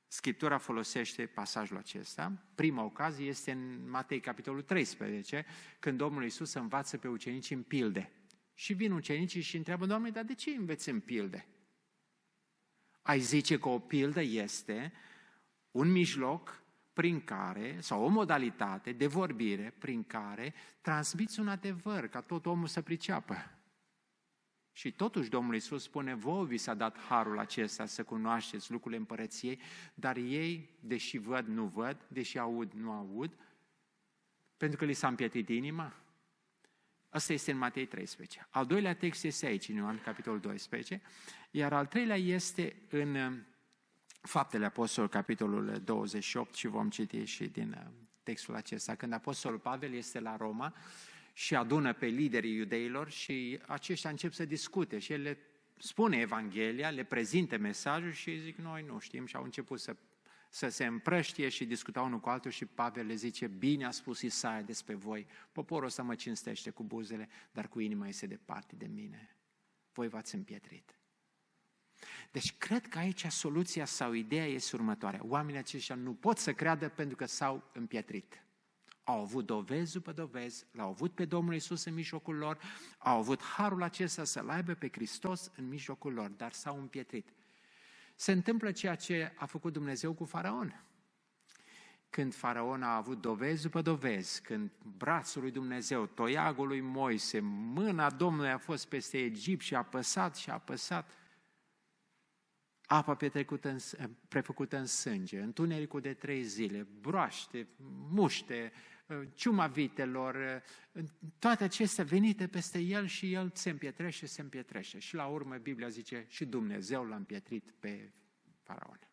Scriptura folosește pasajul acesta. Prima ocazie este în Matei, capitolul 13, când Domnul Iisus învață pe ucenici în pilde. Și vin ucenicii și întreabă, Doamne, dar de ce înveți în pilde? Ai zice că o pildă este un mijloc prin care, sau o modalitate de vorbire prin care transmiți un adevăr, ca tot omul să priceapă. Și totuși Domnul Iisus spune, vouă vi s-a dat harul acesta să cunoașteți lucrurile împărăției, dar ei, deși văd, nu văd, deși aud, nu aud, pentru că li s-a împietit inima. Asta este în Matei 13. Al doilea text este aici, în Ioan, capitolul 12, iar al treilea este în uh, Faptele Apostol, capitolul 28 și vom citi și din uh, textul acesta. Când Apostolul Pavel este la Roma, și adună pe liderii iudeilor și aceștia încep să discute și el le spune Evanghelia, le prezinte mesajul și zic, noi nu știm și au început să, să se împrăștie și discutau unul cu altul și Pavel le zice, bine a spus Isaia despre voi, poporul să mă cinstește cu buzele, dar cu inima este departe de mine. Voi v-ați împietrit. Deci cred că aici soluția sau ideea este următoarea. Oamenii aceștia nu pot să creadă pentru că s-au împietrit au avut dovezi după dovezi, l-au avut pe Domnul Isus în mijlocul lor, au avut harul acesta să-L aibă pe Hristos în mijlocul lor, dar s-au împietrit. Se întâmplă ceea ce a făcut Dumnezeu cu Faraon. Când Faraon a avut dovezi după dovezi, când brațul lui Dumnezeu, toiagul lui Moise, mâna Domnului a fost peste Egipt și a apăsat și a apăsat, apa petrecută în, prefăcută în sânge, întunericul de trei zile, broaște, muște, Uh, ciuma vitelor, uh, toate acestea venite peste el și el se împietrește, se împietrește. Și la urmă Biblia zice și Dumnezeu l-a împietrit pe faraon.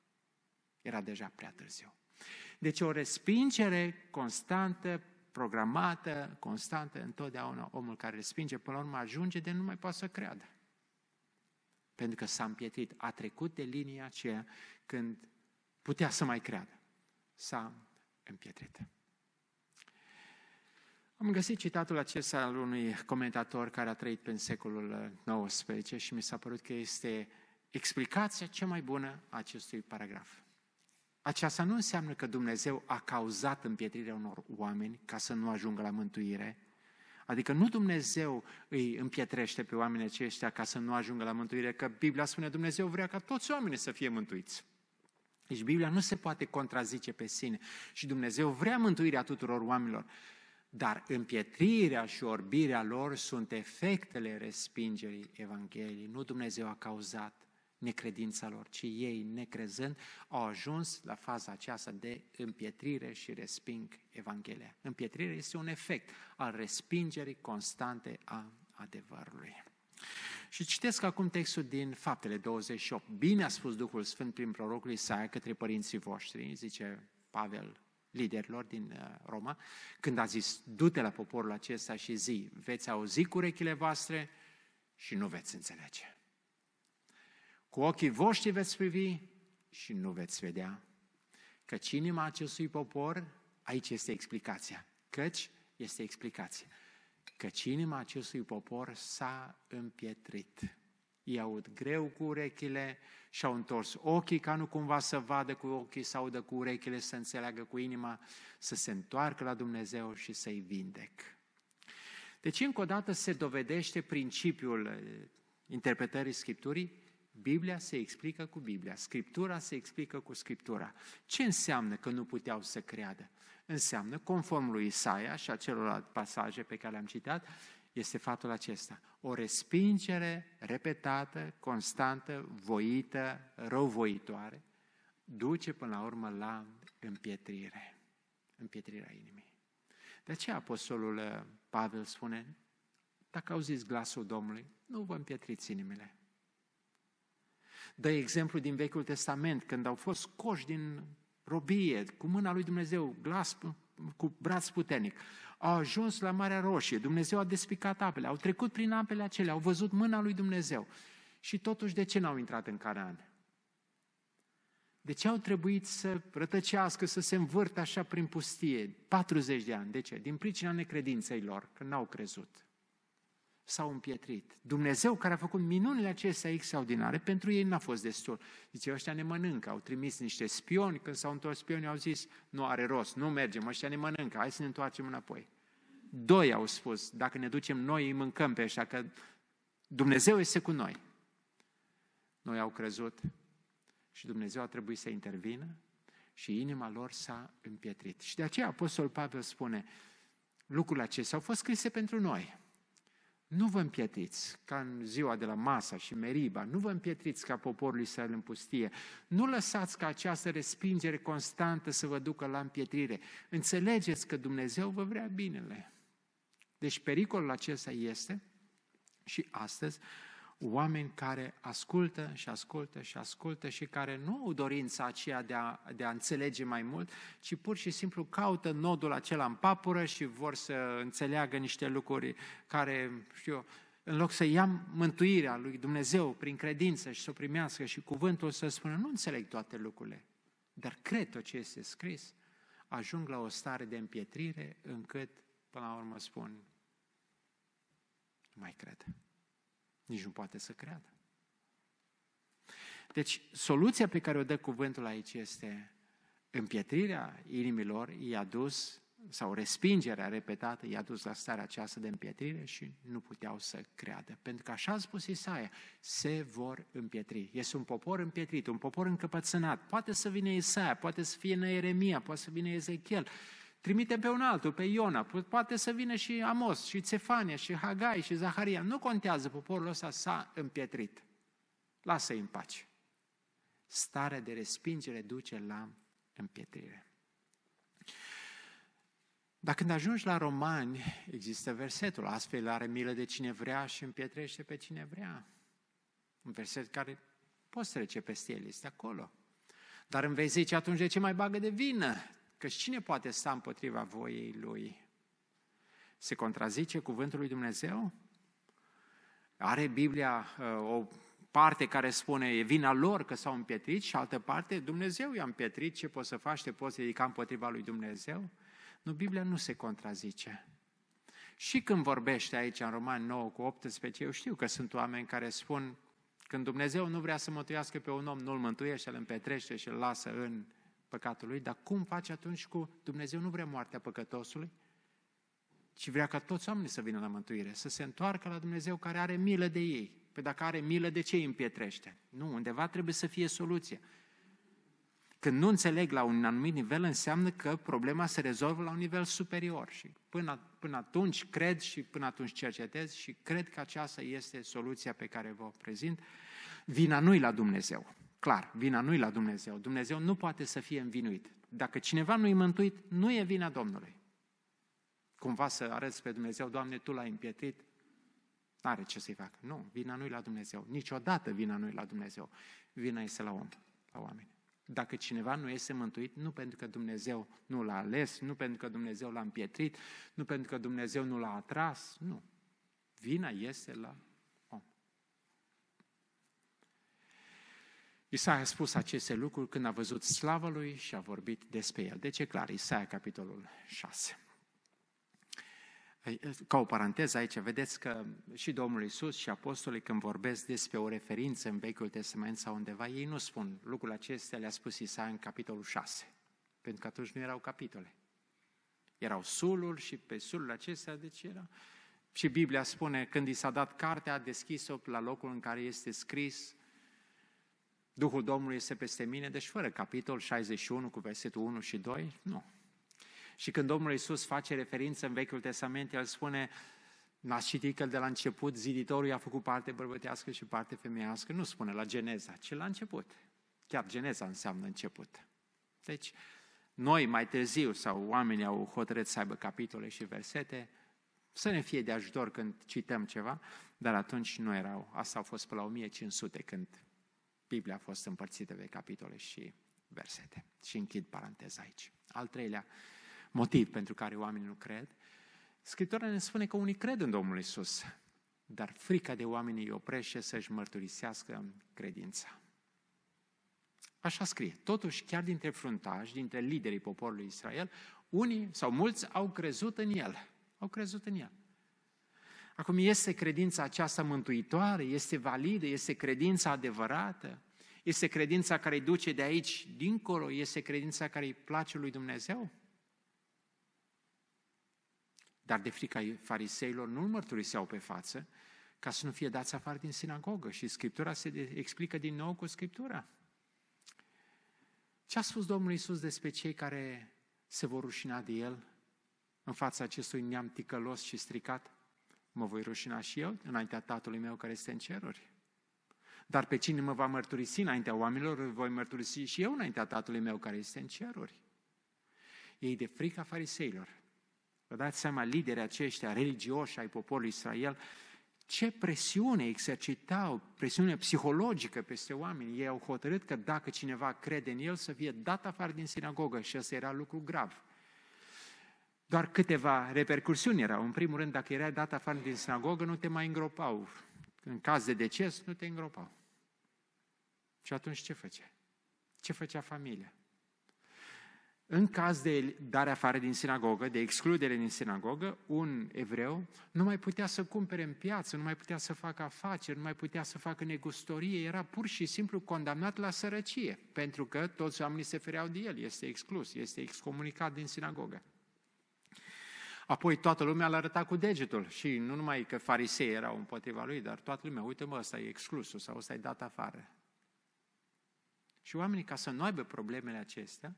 Era deja prea târziu. Deci o respingere constantă, programată, constantă, întotdeauna omul care respinge, până la urmă ajunge de nu mai poate să creadă. Pentru că s-a împietrit, a trecut de linia aceea când putea să mai creadă. S-a împietrit. Am găsit citatul acesta al unui comentator care a trăit pe în secolul XIX și mi s-a părut că este explicația cea mai bună a acestui paragraf. Aceasta nu înseamnă că Dumnezeu a cauzat împietrirea unor oameni ca să nu ajungă la mântuire. Adică nu Dumnezeu îi împietrește pe oamenii aceștia ca să nu ajungă la mântuire, că Biblia spune Dumnezeu vrea ca toți oamenii să fie mântuiți. Deci Biblia nu se poate contrazice pe sine și Dumnezeu vrea mântuirea tuturor oamenilor. Dar împietrirea și orbirea lor sunt efectele respingerii Evangheliei. Nu Dumnezeu a cauzat necredința lor, ci ei, necrezând, au ajuns la faza aceasta de împietrire și resping Evanghelia. Împietrirea este un efect al respingerii constante a adevărului. Și citesc acum textul din Faptele 28. Bine a spus Duhul Sfânt prin prorocul Isaia către părinții voștri, zice Pavel liderilor din uh, Roma, când a zis, du-te la poporul acesta și zi, veți auzi cu urechile voastre și nu veți înțelege. Cu ochii voștri veți privi și nu veți vedea. Căci inima acestui popor, aici este explicația, căci este explicația, căci inima acestui popor s-a împietrit. Ei aud greu cu urechile și au întors ochii ca nu cumva să vadă cu ochii, să audă cu urechile, să înțeleagă cu inima, să se întoarcă la Dumnezeu și să-i vindec. Deci, încă o dată, se dovedește principiul eh, interpretării Scripturii Biblia se explică cu Biblia, Scriptura se explică cu Scriptura. Ce înseamnă că nu puteau să creadă? Înseamnă, conform lui Isaia și a celorlalte pasaje pe care le-am citat, este faptul acesta. O respingere repetată, constantă, voită, răuvoitoare, duce până la urmă la împietrire. Împietrirea inimii. De aceea Apostolul uh, Pavel spune, dacă auziți glasul Domnului, nu vă împietriți inimile. Dă exemplu din Vechiul Testament, când au fost scoși din robie, cu mâna lui Dumnezeu, glas cu braț puternic. Au ajuns la Marea Roșie, Dumnezeu a despicat apele, au trecut prin apele acelea, au văzut mâna lui Dumnezeu. Și totuși de ce n-au intrat în Canaan? De ce au trebuit să rătăcească, să se învârtă așa prin pustie? 40 de ani. De ce? Din pricina necredinței lor, că n-au crezut s-au împietrit. Dumnezeu care a făcut minunile acestea extraordinare, pentru ei n-a fost destul. Zice, ăștia ne mănâncă, au trimis niște spioni, când s-au întors spionii au zis, nu are rost, nu mergem, ăștia ne mănâncă, hai să ne întoarcem înapoi. Doi au spus, dacă ne ducem noi, îi mâncăm pe ăștia, că Dumnezeu este cu noi. Noi au crezut și Dumnezeu a trebuit să intervină și inima lor s-a împietrit. Și de aceea Apostol Pavel spune, lucrurile acestea au fost scrise pentru noi, nu vă împietriți ca în ziua de la Masa și Meriba, nu vă împietriți ca poporul Israel în pustie, nu lăsați ca această respingere constantă să vă ducă la împietrire. Înțelegeți că Dumnezeu vă vrea binele. Deci pericolul acesta este și astăzi oameni care ascultă și ascultă și ascultă și care nu au dorința aceea de a, de a înțelege mai mult, ci pur și simplu caută nodul acela în papură și vor să înțeleagă niște lucruri care, știu eu, în loc să ia mântuirea lui Dumnezeu prin credință și să o primească și cuvântul să spună, nu înțeleg toate lucrurile, dar cred tot ce este scris, ajung la o stare de împietrire încât, până la urmă, spun, nu mai cred. Nici nu poate să creadă. Deci, soluția pe care o dă cuvântul aici este împietrirea inimilor i-a dus, sau respingerea repetată i-a dus la starea aceasta de împietrire și nu puteau să creadă. Pentru că așa a spus Isaia, se vor împietri. Este un popor împietrit, un popor încăpățânat. Poate să vină Isaia, poate să fie Neeremia, poate să vină Ezechiel, Trimite pe un altul, pe Iona, poate să vină și Amos, și Cefania, și Hagai, și Zaharia. Nu contează, poporul ăsta s-a împietrit. Lasă-i în pace. Starea de respingere duce la împietrire. Dar când ajungi la romani, există versetul, astfel are milă de cine vrea și împietrește pe cine vrea. Un verset care poți trece peste el, este acolo. Dar îmi vei zice, atunci de ce mai bagă de vină? Că cine poate sta împotriva voiei lui? Se contrazice cuvântul lui Dumnezeu? Are Biblia uh, o parte care spune e vina lor că s-au împietrit și altă parte Dumnezeu i-a împietrit, ce poți să faci, te poți ridica împotriva lui Dumnezeu? Nu, Biblia nu se contrazice. Și când vorbește aici în Roman 9 cu 18, eu știu că sunt oameni care spun când Dumnezeu nu vrea să mântuiască pe un om, nu-l mântuiește, îl împetrește și îl lasă în păcatul lui, dar cum face atunci cu Dumnezeu nu vrea moartea păcătosului, ci vrea ca toți oamenii să vină la mântuire, să se întoarcă la Dumnezeu care are milă de ei. Pe dacă are milă, de ce îi împietrește? Nu, undeva trebuie să fie soluția. Când nu înțeleg la un anumit nivel, înseamnă că problema se rezolvă la un nivel superior. Și până, până atunci cred și până atunci cercetez și cred că aceasta este soluția pe care vă prezint. Vina nu-i la Dumnezeu. Clar, vina nu-i la Dumnezeu. Dumnezeu nu poate să fie învinuit. Dacă cineva nu-i mântuit, nu e vina Domnului. Cumva să arăți pe Dumnezeu, Doamne, Tu l-ai împietrit, N-are ce să-i facă. Nu, vina nu-i la Dumnezeu. Niciodată vina nu-i la Dumnezeu. Vina este la om, la oameni. Dacă cineva nu este mântuit, nu pentru că Dumnezeu nu l-a ales, nu pentru că Dumnezeu l-a împietrit, nu pentru că Dumnezeu nu l-a atras, nu. Vina este la om. Isaia a spus aceste lucruri când a văzut slava lui și a vorbit despre el. Deci e clar, Isaia capitolul 6. Ca o paranteză aici, vedeți că și Domnul Isus și apostolii când vorbesc despre o referință în Vechiul Testament sau undeva, ei nu spun lucrul acestea, le-a spus Isaia în capitolul 6, pentru că atunci nu erau capitole. Erau sulul și pe sulul acestea, deci era... Și Biblia spune, când i s-a dat cartea, a deschis-o la locul în care este scris Duhul Domnului este peste mine, deci fără capitol 61 cu versetul 1 și 2, nu. Și când Domnul Iisus face referință în Vechiul Testament, El spune, n-ați citit că de la început ziditorul a făcut parte bărbătească și parte femeiască? Nu spune la Geneza, ci la început. Chiar Geneza înseamnă început. Deci, noi mai târziu, sau oamenii au hotărât să aibă capitole și versete, să ne fie de ajutor când cităm ceva, dar atunci nu erau. Asta au fost până la 1500 când Biblia a fost împărțită pe capitole și versete. Și închid paranteza aici. Al treilea, motiv pentru care oamenii nu cred. Scriptura ne spune că unii cred în Domnul Isus, dar frica de oameni îi oprește să-și mărturisească credința. Așa scrie. Totuși, chiar dintre fruntași, dintre liderii poporului Israel, unii sau mulți au crezut în el. Au crezut în el. Acum, este credința aceasta mântuitoare? Este validă? Este credința adevărată? Este credința care îi duce de aici dincolo? Este credința care îi place lui Dumnezeu? Dar de frica fariseilor nu-l mărturiseau pe față, ca să nu fie dați afară din sinagogă. Și Scriptura se explică din nou cu Scriptura. Ce a spus Domnul Isus despre cei care se vor rușina de El în fața acestui neam ticălos și stricat? Mă voi rușina și eu înaintea Tatălui meu care este în ceruri. Dar pe cine mă va mărturisi înaintea oamenilor, îl voi mărturisi și eu înaintea Tatălui meu care este în ceruri. Ei de frica fariseilor Vă dați seama, liderii aceștia religioși ai poporului Israel, ce presiune exercitau, presiune psihologică peste oameni. Ei au hotărât că dacă cineva crede în el, să fie dat afară din sinagogă și ăsta era lucru grav. Doar câteva repercursiuni erau. În primul rând, dacă erai dat afară din sinagogă, nu te mai îngropau. În caz de deces, nu te îngropau. Și atunci ce făcea? Ce făcea familia? În caz de dare afară din sinagogă, de excludere din sinagogă, un evreu nu mai putea să cumpere în piață, nu mai putea să facă afaceri, nu mai putea să facă negustorie, era pur și simplu condamnat la sărăcie, pentru că toți oamenii se fereau de el, este exclus, este excomunicat din sinagogă. Apoi toată lumea l-a arătat cu degetul și nu numai că farisei erau împotriva lui, dar toată lumea, uite mă, ăsta e exclusul sau ăsta e dat afară. Și oamenii, ca să nu aibă problemele acestea,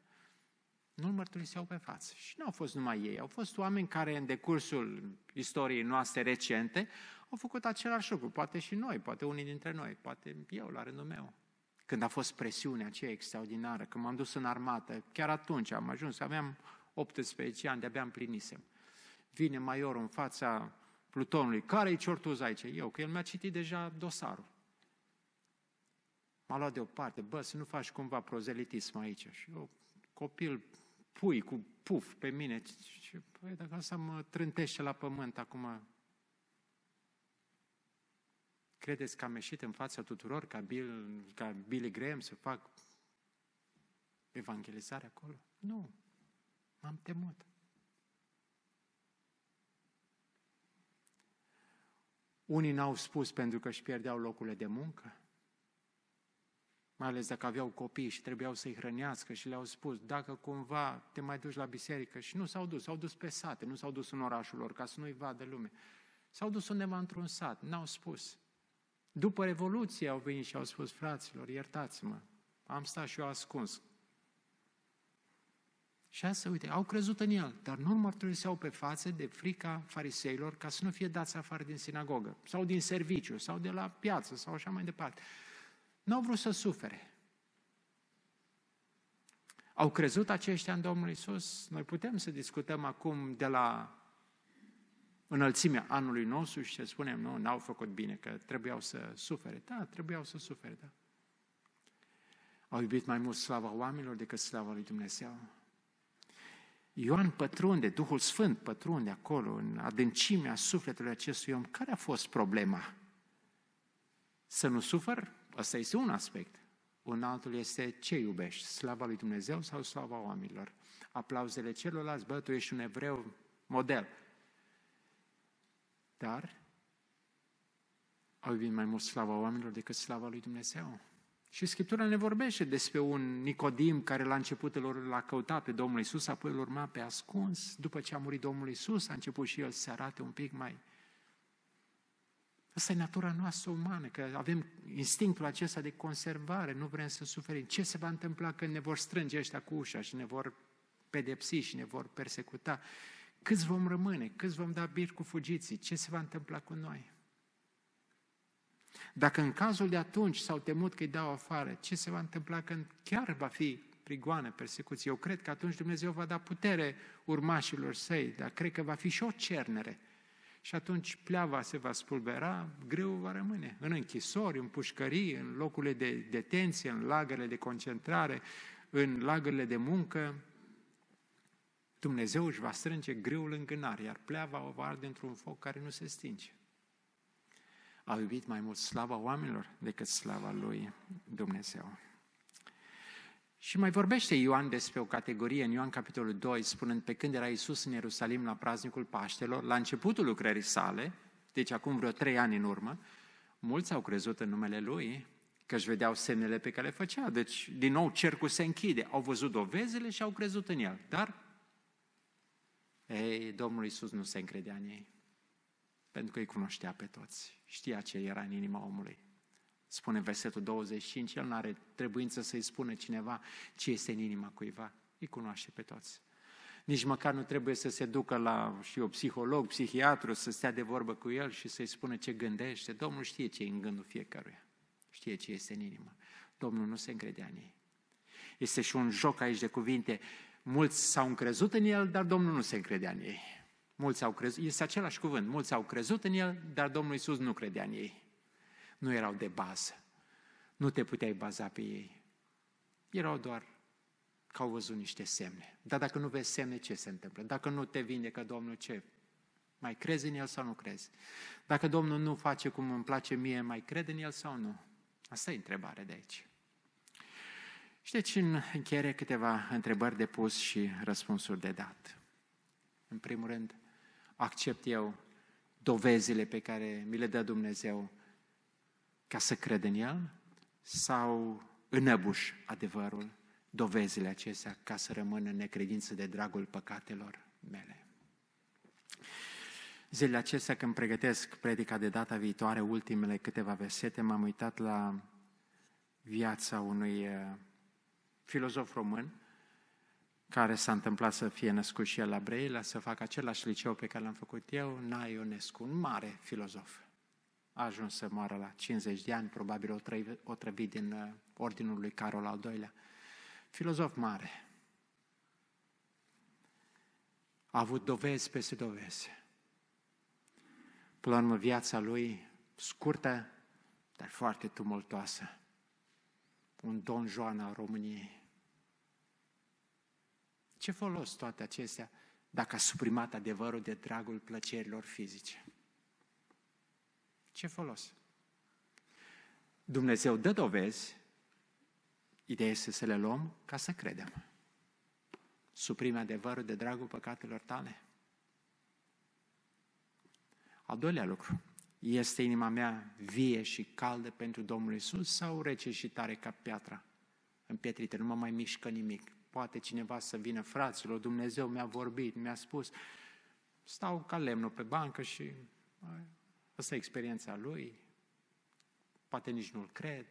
nu-L mărturiseau pe față. Și nu au fost numai ei, au fost oameni care în decursul istoriei noastre recente au făcut același lucru, poate și noi, poate unii dintre noi, poate eu la rândul meu. Când a fost presiunea aceea extraordinară, când m-am dus în armată, chiar atunci am ajuns, aveam 18 ani, de-abia împlinisem. Vine maiorul în fața plutonului, care-i ciortuz aici? Eu, că el mi-a citit deja dosarul. M-a luat deoparte, bă, să nu faci cumva prozelitism aici. Și eu, copil pui cu puf pe mine. Și, păi, dacă asta mă trântește la pământ acum, credeți că am ieșit în fața tuturor ca, Bill, ca Billy Graham să fac evangelizare acolo? Nu. M-am temut. Unii n-au spus pentru că își pierdeau locurile de muncă, mai ales dacă aveau copii și trebuiau să-i hrănească și le-au spus, dacă cumva te mai duci la biserică și nu s-au dus, s-au dus pe sate, nu s-au dus în orașul lor ca să nu-i vadă lume. S-au dus undeva într-un sat, n-au spus. După Revoluție au venit și au spus, fraților, iertați-mă, am stat și eu ascuns. Și asta, uite, au crezut în el, dar nu mărturiseau pe față de frica fariseilor ca să nu fie dați afară din sinagogă, sau din serviciu, sau de la piață, sau așa mai departe. Nu au vrut să sufere. Au crezut aceștia în Domnul Isus? Noi putem să discutăm acum de la înălțimea anului nostru și să spunem, nu, n-au făcut bine, că trebuiau să sufere. Da, trebuiau să sufere, da. Au iubit mai mult slava oamenilor decât slava lui Dumnezeu. Ioan pătrunde, Duhul Sfânt pătrunde acolo, în adâncimea sufletului acestui om. Care a fost problema? Să nu sufăr? Asta este un aspect. Un altul este ce iubești, slava lui Dumnezeu sau slava oamenilor? Aplauzele celorlalți, bă, tu ești un evreu model. Dar au iubit mai mult slava oamenilor decât slava lui Dumnezeu. Și Scriptura ne vorbește despre un Nicodim care la începutul l-a căutat pe Domnul Isus, apoi îl urma pe ascuns. După ce a murit Domnul Isus, a început și el să se arate un pic mai... Asta e natura noastră umană, că avem instinctul acesta de conservare, nu vrem să suferim. Ce se va întâmpla când ne vor strânge ăștia cu ușa și ne vor pedepsi și ne vor persecuta? Câți vom rămâne? Câți vom da bir cu fugiții? Ce se va întâmpla cu noi? Dacă în cazul de atunci s-au temut că îi dau afară, ce se va întâmpla când chiar va fi prigoană, persecuție? Eu cred că atunci Dumnezeu va da putere urmașilor săi, dar cred că va fi și o cernere. Și atunci pleava se va spulbera, greu va rămâne. În închisori, în pușcării, în locurile de detenție, în lagările de concentrare, în lagările de muncă, Dumnezeu își va strânge greul în gânar, iar pleava o va arde într-un foc care nu se stinge. Au iubit mai mult slava oamenilor decât slava lui Dumnezeu. Și mai vorbește Ioan despre o categorie în Ioan capitolul 2, spunând pe când era Iisus în Ierusalim la praznicul Paștelor, la începutul lucrării sale, deci acum vreo trei ani în urmă, mulți au crezut în numele Lui, că își vedeau semnele pe care le făcea. Deci, din nou, cercul se închide. Au văzut dovezile și au crezut în El. Dar, ei, Domnul Iisus nu se încredea în ei. Pentru că îi cunoștea pe toți. Știa ce era în inima omului. Spune versetul 25, el nu are trebuință să-i spună cineva ce este în inima cuiva. Îi cunoaște pe toți. Nici măcar nu trebuie să se ducă la și o psiholog, psihiatru, să stea de vorbă cu el și să-i spună ce gândește. Domnul știe ce e în gândul fiecăruia. Știe ce este în inimă. Domnul nu se încredea în ei. Este și un joc aici de cuvinte. Mulți s-au încrezut în el, dar Domnul nu se încredea în ei. Mulți au crezut, este același cuvânt, mulți au crezut în el, dar Domnul Iisus nu credea în ei. Nu erau de bază. Nu te puteai baza pe ei. Erau doar că au văzut niște semne. Dar dacă nu vezi semne, ce se întâmplă? Dacă nu te vindecă Domnul, ce? Mai crezi în El sau nu crezi? Dacă Domnul nu face cum îmi place mie, mai cred în El sau nu? Asta e întrebarea de aici. Și deci în încheiere câteva întrebări de pus și răspunsuri de dat. În primul rând, accept eu dovezile pe care mi le dă Dumnezeu ca să cred în El sau înăbuș adevărul, dovezile acestea ca să rămân în necredință de dragul păcatelor mele. Zilele acestea când pregătesc predica de data viitoare, ultimele câteva versete, m-am uitat la viața unui uh, filozof român care s-a întâmplat să fie născut și el la Brăila, să facă același liceu pe care l-am făcut eu, Na Ionescu, un mare filozof. A ajuns să moară la 50 de ani, probabil o, trăi, o trăbit din uh, ordinul lui Carol al II-lea. Filozof mare. A avut dovezi peste dovezi. Până la urmă, viața lui scurtă, dar foarte tumultoasă. Un Don Joan al României Ce folos toate acestea dacă a suprimat adevărul de dragul plăcerilor fizice? Ce folos? Dumnezeu dă dovezi, ideea este să le luăm ca să credem. Suprime adevărul de dragul păcatelor tale. Al doilea lucru, este inima mea vie și caldă pentru Domnul Isus sau rece și tare ca piatra împietrită, nu mă mai mișcă nimic. Poate cineva să vină, fraților, Dumnezeu mi-a vorbit, mi-a spus, stau ca lemnul pe bancă și asta e experiența lui, poate nici nu-l cred.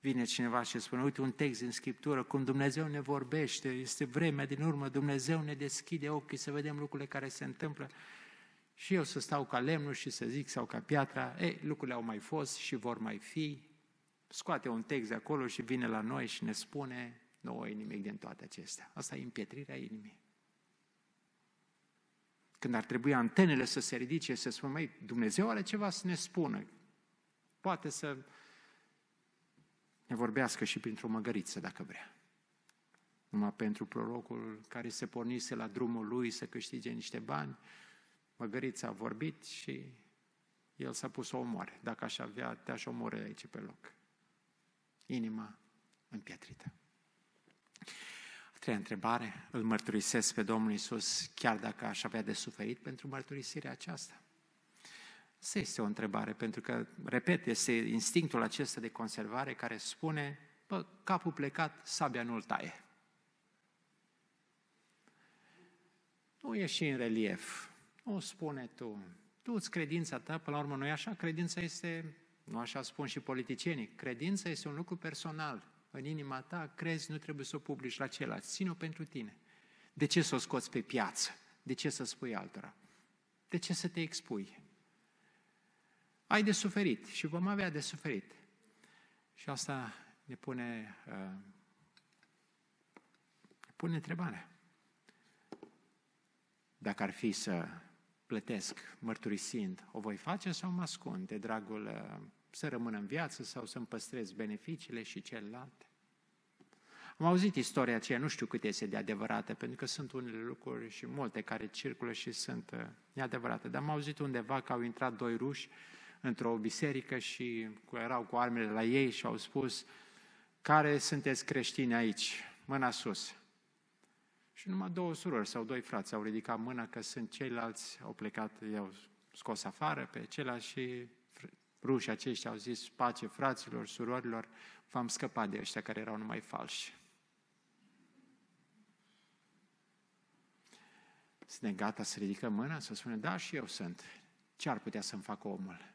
Vine cineva și spune, uite un text din Scriptură, cum Dumnezeu ne vorbește, este vremea din urmă, Dumnezeu ne deschide ochii să vedem lucrurile care se întâmplă. Și eu să stau ca lemnul și să zic, sau ca piatra, ei, lucrurile au mai fost și vor mai fi. Scoate un text de acolo și vine la noi și ne spune, nu e nimic din toate acestea. Asta e împietrirea inimii. Când ar trebui antenele să se ridice, să spună, măi, Dumnezeu are ceva să ne spună. Poate să ne vorbească și printr-o măgăriță, dacă vrea. Numai pentru prorocul care se pornise la drumul lui să câștige niște bani, măgărița a vorbit și el s-a pus să omoare. Dacă aș avea, te-aș omoră aici pe loc. Inima împietrită. A treia întrebare, îl mărturisesc pe Domnul Isus chiar dacă aș avea de suferit pentru mărturisirea aceasta? Asta este o întrebare, pentru că, repet, este instinctul acesta de conservare care spune, bă, capul plecat, sabia nu-l taie. Nu e și în relief. Nu spune tu. Tu îți credința ta, până la urmă nu e așa? Credința este, nu așa spun și politicienii, credința este un lucru personal. În inima ta crezi, nu trebuie să o publici la ceilalți. Ține-o pentru tine. De ce să o scoți pe piață? De ce să spui altora? De ce să te expui? ai de suferit și vom avea de suferit. Și asta ne pune, uh, ne pune întrebarea. Dacă ar fi să plătesc mărturisind, o voi face sau mă ascund de dragul uh, să rămân în viață sau să-mi păstrez beneficiile și celelalte? Am auzit istoria aceea, nu știu cât este de adevărată, pentru că sunt unele lucruri și multe care circulă și sunt uh, neadevărate, dar am auzit undeva că au intrat doi ruși într-o biserică și erau cu armele la ei și au spus, care sunteți creștini aici? Mâna sus. Și numai două surori sau doi frați au ridicat mâna că sunt ceilalți, au plecat, i-au scos afară pe ceilalți și rușii aceștia au zis, pace fraților, surorilor, v-am scăpat de ăștia care erau numai falși. Sunt gata să ridică mâna, să spună, da, și eu sunt. Ce ar putea să-mi facă omul?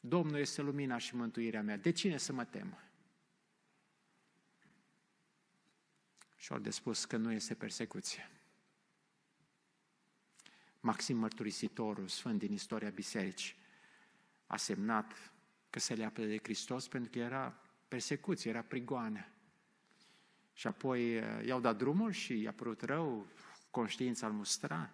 Domnul este lumina și mântuirea mea. De cine să mă tem? Și au de spus că nu este persecuție. Maxim Mărturisitorul, sfânt din istoria bisericii, a semnat că se leapă de Hristos pentru că era persecuție, era prigoană. Și apoi eh, i-au dat drumul și i-a părut rău, conștiința al mustra.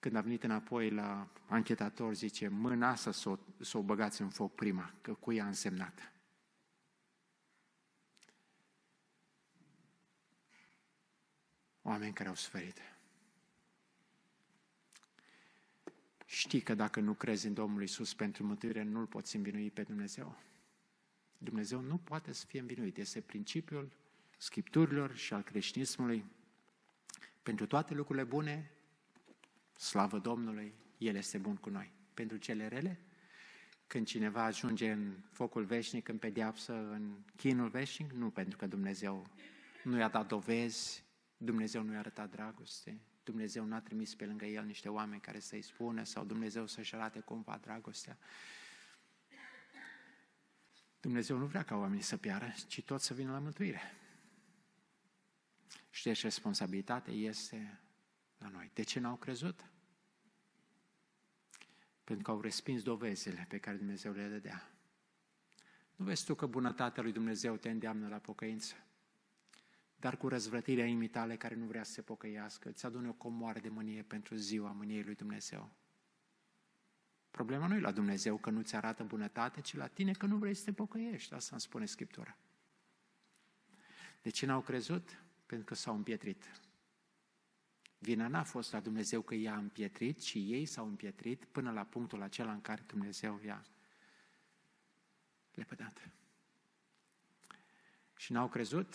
Când a venit înapoi la anchetator, zice, mâna asta să o, să o băgați în foc prima, că cu ea a însemnat. Oameni care au suferit. Știi că dacă nu crezi în Domnul Isus pentru mântuire, nu-L poți învinui pe Dumnezeu. Dumnezeu nu poate să fie învinuit. Este principiul Scripturilor și al creștinismului. Pentru toate lucrurile bune, Slavă Domnului, El este bun cu noi. Pentru cele rele, când cineva ajunge în focul veșnic, în pediapsă, în chinul veșnic, nu pentru că Dumnezeu nu i-a dat dovezi, Dumnezeu nu i-a arătat dragoste, Dumnezeu nu a trimis pe lângă el niște oameni care să-i spună sau Dumnezeu să-și arate cumva dragostea. Dumnezeu nu vrea ca oamenii să piară, ci toți să vină la mântuire. Și deci responsabilitatea este la noi. De ce n-au crezut? Pentru că au respins dovezile pe care Dumnezeu le dădea. Nu vezi tu că bunătatea lui Dumnezeu te îndeamnă la pocăință? Dar cu răzvrătirea inimii tale care nu vrea să se pocăiască, îți adune o comoară de mânie pentru ziua mâniei lui Dumnezeu. Problema nu e la Dumnezeu că nu-ți arată bunătate, ci la tine că nu vrei să te pocăiești. Asta îmi spune Scriptura. De ce n-au crezut? Pentru că s-au împietrit. Vina n-a fost la Dumnezeu că i-a împietrit, ci ei s-au împietrit până la punctul acela în care Dumnezeu i-a lepădat. Și n-au crezut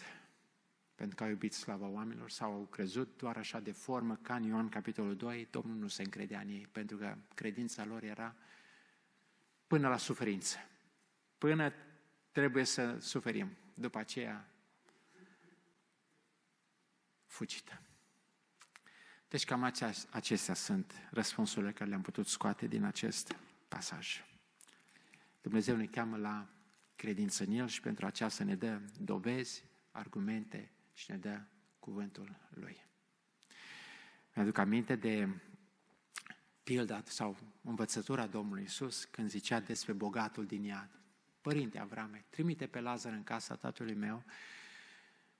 pentru că au iubit slava oamenilor sau au crezut doar așa de formă ca în Ioan capitolul 2, Domnul nu se încredea în ei, pentru că credința lor era până la suferință. Până trebuie să suferim. După aceea, fugită. Deci cam acestea sunt răspunsurile care le-am putut scoate din acest pasaj. Dumnezeu ne cheamă la credință în El și pentru aceasta ne dă dovezi, argumente și ne dă cuvântul Lui. Mi-aduc aminte de pilda sau învățătura Domnului Isus când zicea despre bogatul din iad. Părinte Avrame, trimite pe Lazar în casa tatălui meu,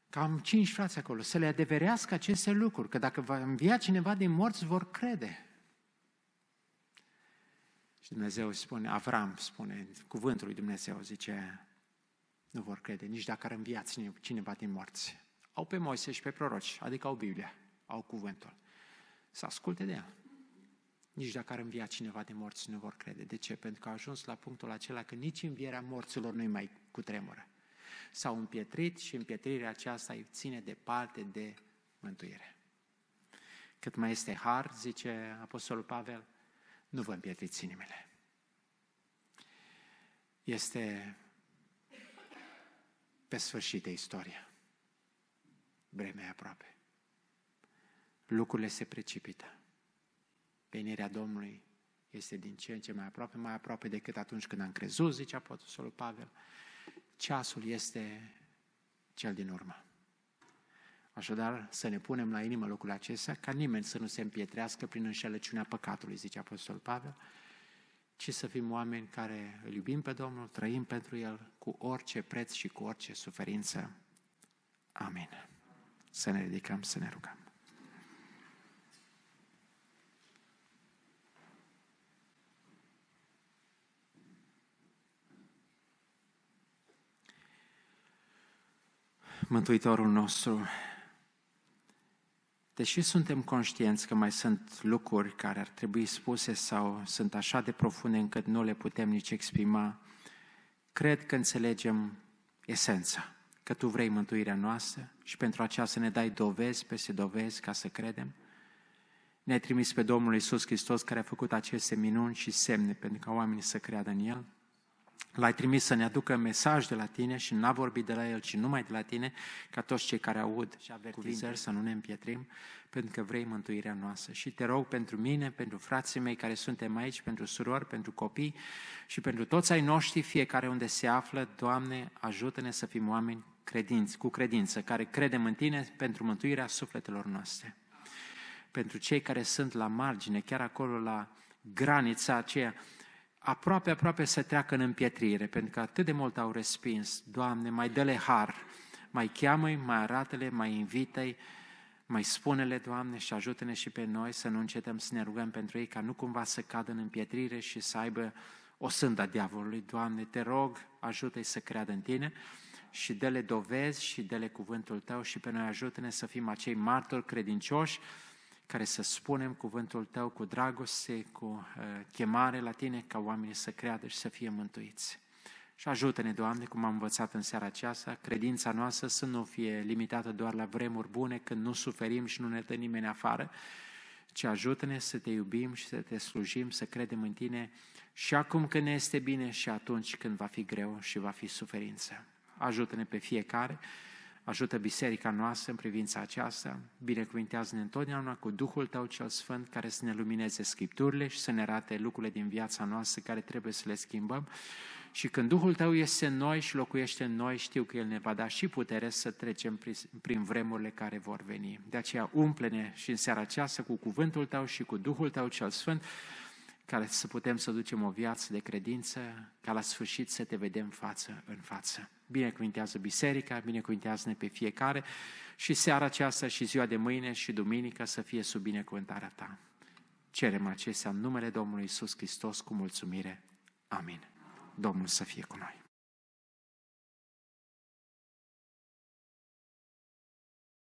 că am cinci frați acolo, să le adeverească aceste lucruri, că dacă va învia cineva din morți, vor crede. Și Dumnezeu spune, Avram spune, cuvântul lui Dumnezeu zice, nu vor crede, nici dacă ar învia cineva din morți. Au pe Moise și pe proroci, adică au Biblia, au cuvântul. Să asculte de el. Nici dacă ar învia cineva din morți, nu vor crede. De ce? Pentru că au ajuns la punctul acela că nici învierea morților nu-i mai cutremură. S-au împietrit și împietrirea aceasta îi ține departe de mântuire. Cât mai este har, zice Apostolul Pavel, nu vă împietriți inimile. Este pe sfârșit de istoria. Vremea e aproape. Lucrurile se precipită. Venirea Domnului este din ce în ce mai aproape, mai aproape decât atunci când am crezut, zice Apostolul Pavel. Ceasul este cel din urmă. Așadar, să ne punem la inimă lucrurile acestea, ca nimeni să nu se împietrească prin înșelăciunea păcatului, zice Apostolul Pavel, ci să fim oameni care îl iubim pe Domnul, trăim pentru El cu orice preț și cu orice suferință. Amin. Să ne ridicăm, să ne rugăm. Mântuitorul nostru, deși suntem conștienți că mai sunt lucruri care ar trebui spuse sau sunt așa de profunde încât nu le putem nici exprima, cred că înțelegem esența, că Tu vrei mântuirea noastră și pentru aceea să ne dai dovezi peste dovezi ca să credem. Ne-ai trimis pe Domnul Isus Hristos care a făcut aceste minuni și semne pentru ca oamenii să creadă în El. L-ai trimis să ne aducă mesaj de la tine și n-a vorbit de la el, ci numai de la tine, ca toți cei care aud și avertizări să nu ne împietrim, pentru că vrei mântuirea noastră. Și te rog pentru mine, pentru frații mei care suntem aici, pentru surori, pentru copii și pentru toți ai noștri, fiecare unde se află, Doamne, ajută-ne să fim oameni credinți, cu credință, care credem în Tine pentru mântuirea sufletelor noastre. Pentru cei care sunt la margine, chiar acolo la granița aceea, aproape, aproape să treacă în împietrire, pentru că atât de mult au respins. Doamne, mai dă-le har, mai cheamă-i, mai arată-le, mai invită-i, mai spune-le, Doamne, și ajută-ne și pe noi să nu încetăm să ne rugăm pentru ei, ca nu cumva să cadă în împietrire și să aibă o sânda diavolului. Doamne, te rog, ajută-i să creadă în Tine și dă-le dovezi și dă-le cuvântul Tău și pe noi ajută-ne să fim acei martori credincioși care să spunem cuvântul Tău cu dragoste, cu uh, chemare la Tine, ca oamenii să creadă și să fie mântuiți. Și ajută-ne, Doamne, cum am învățat în seara aceasta, credința noastră să nu fie limitată doar la vremuri bune, când nu suferim și nu ne dă nimeni afară, ci ajută-ne să Te iubim și să Te slujim, să credem în Tine și acum când ne este bine și atunci când va fi greu și va fi suferință. Ajută-ne pe fiecare Ajută biserica noastră în privința aceasta, binecuvintează-ne întotdeauna cu Duhul Tău cel Sfânt care să ne lumineze Scripturile și să ne arate lucrurile din viața noastră care trebuie să le schimbăm. Și când Duhul Tău este în noi și locuiește în noi, știu că El ne va da și putere să trecem prin vremurile care vor veni. De aceea umple-ne și în seara aceasta cu cuvântul Tău și cu Duhul Tău cel Sfânt, care să putem să ducem o viață de credință, ca la sfârșit să te vedem față în față. Binecuvintează biserica, binecuvintează-ne pe fiecare și seara aceasta și ziua de mâine și duminică să fie sub binecuvântarea ta. Cerem acestea în numele Domnului Isus Hristos cu mulțumire. Amin. Domnul să fie cu noi.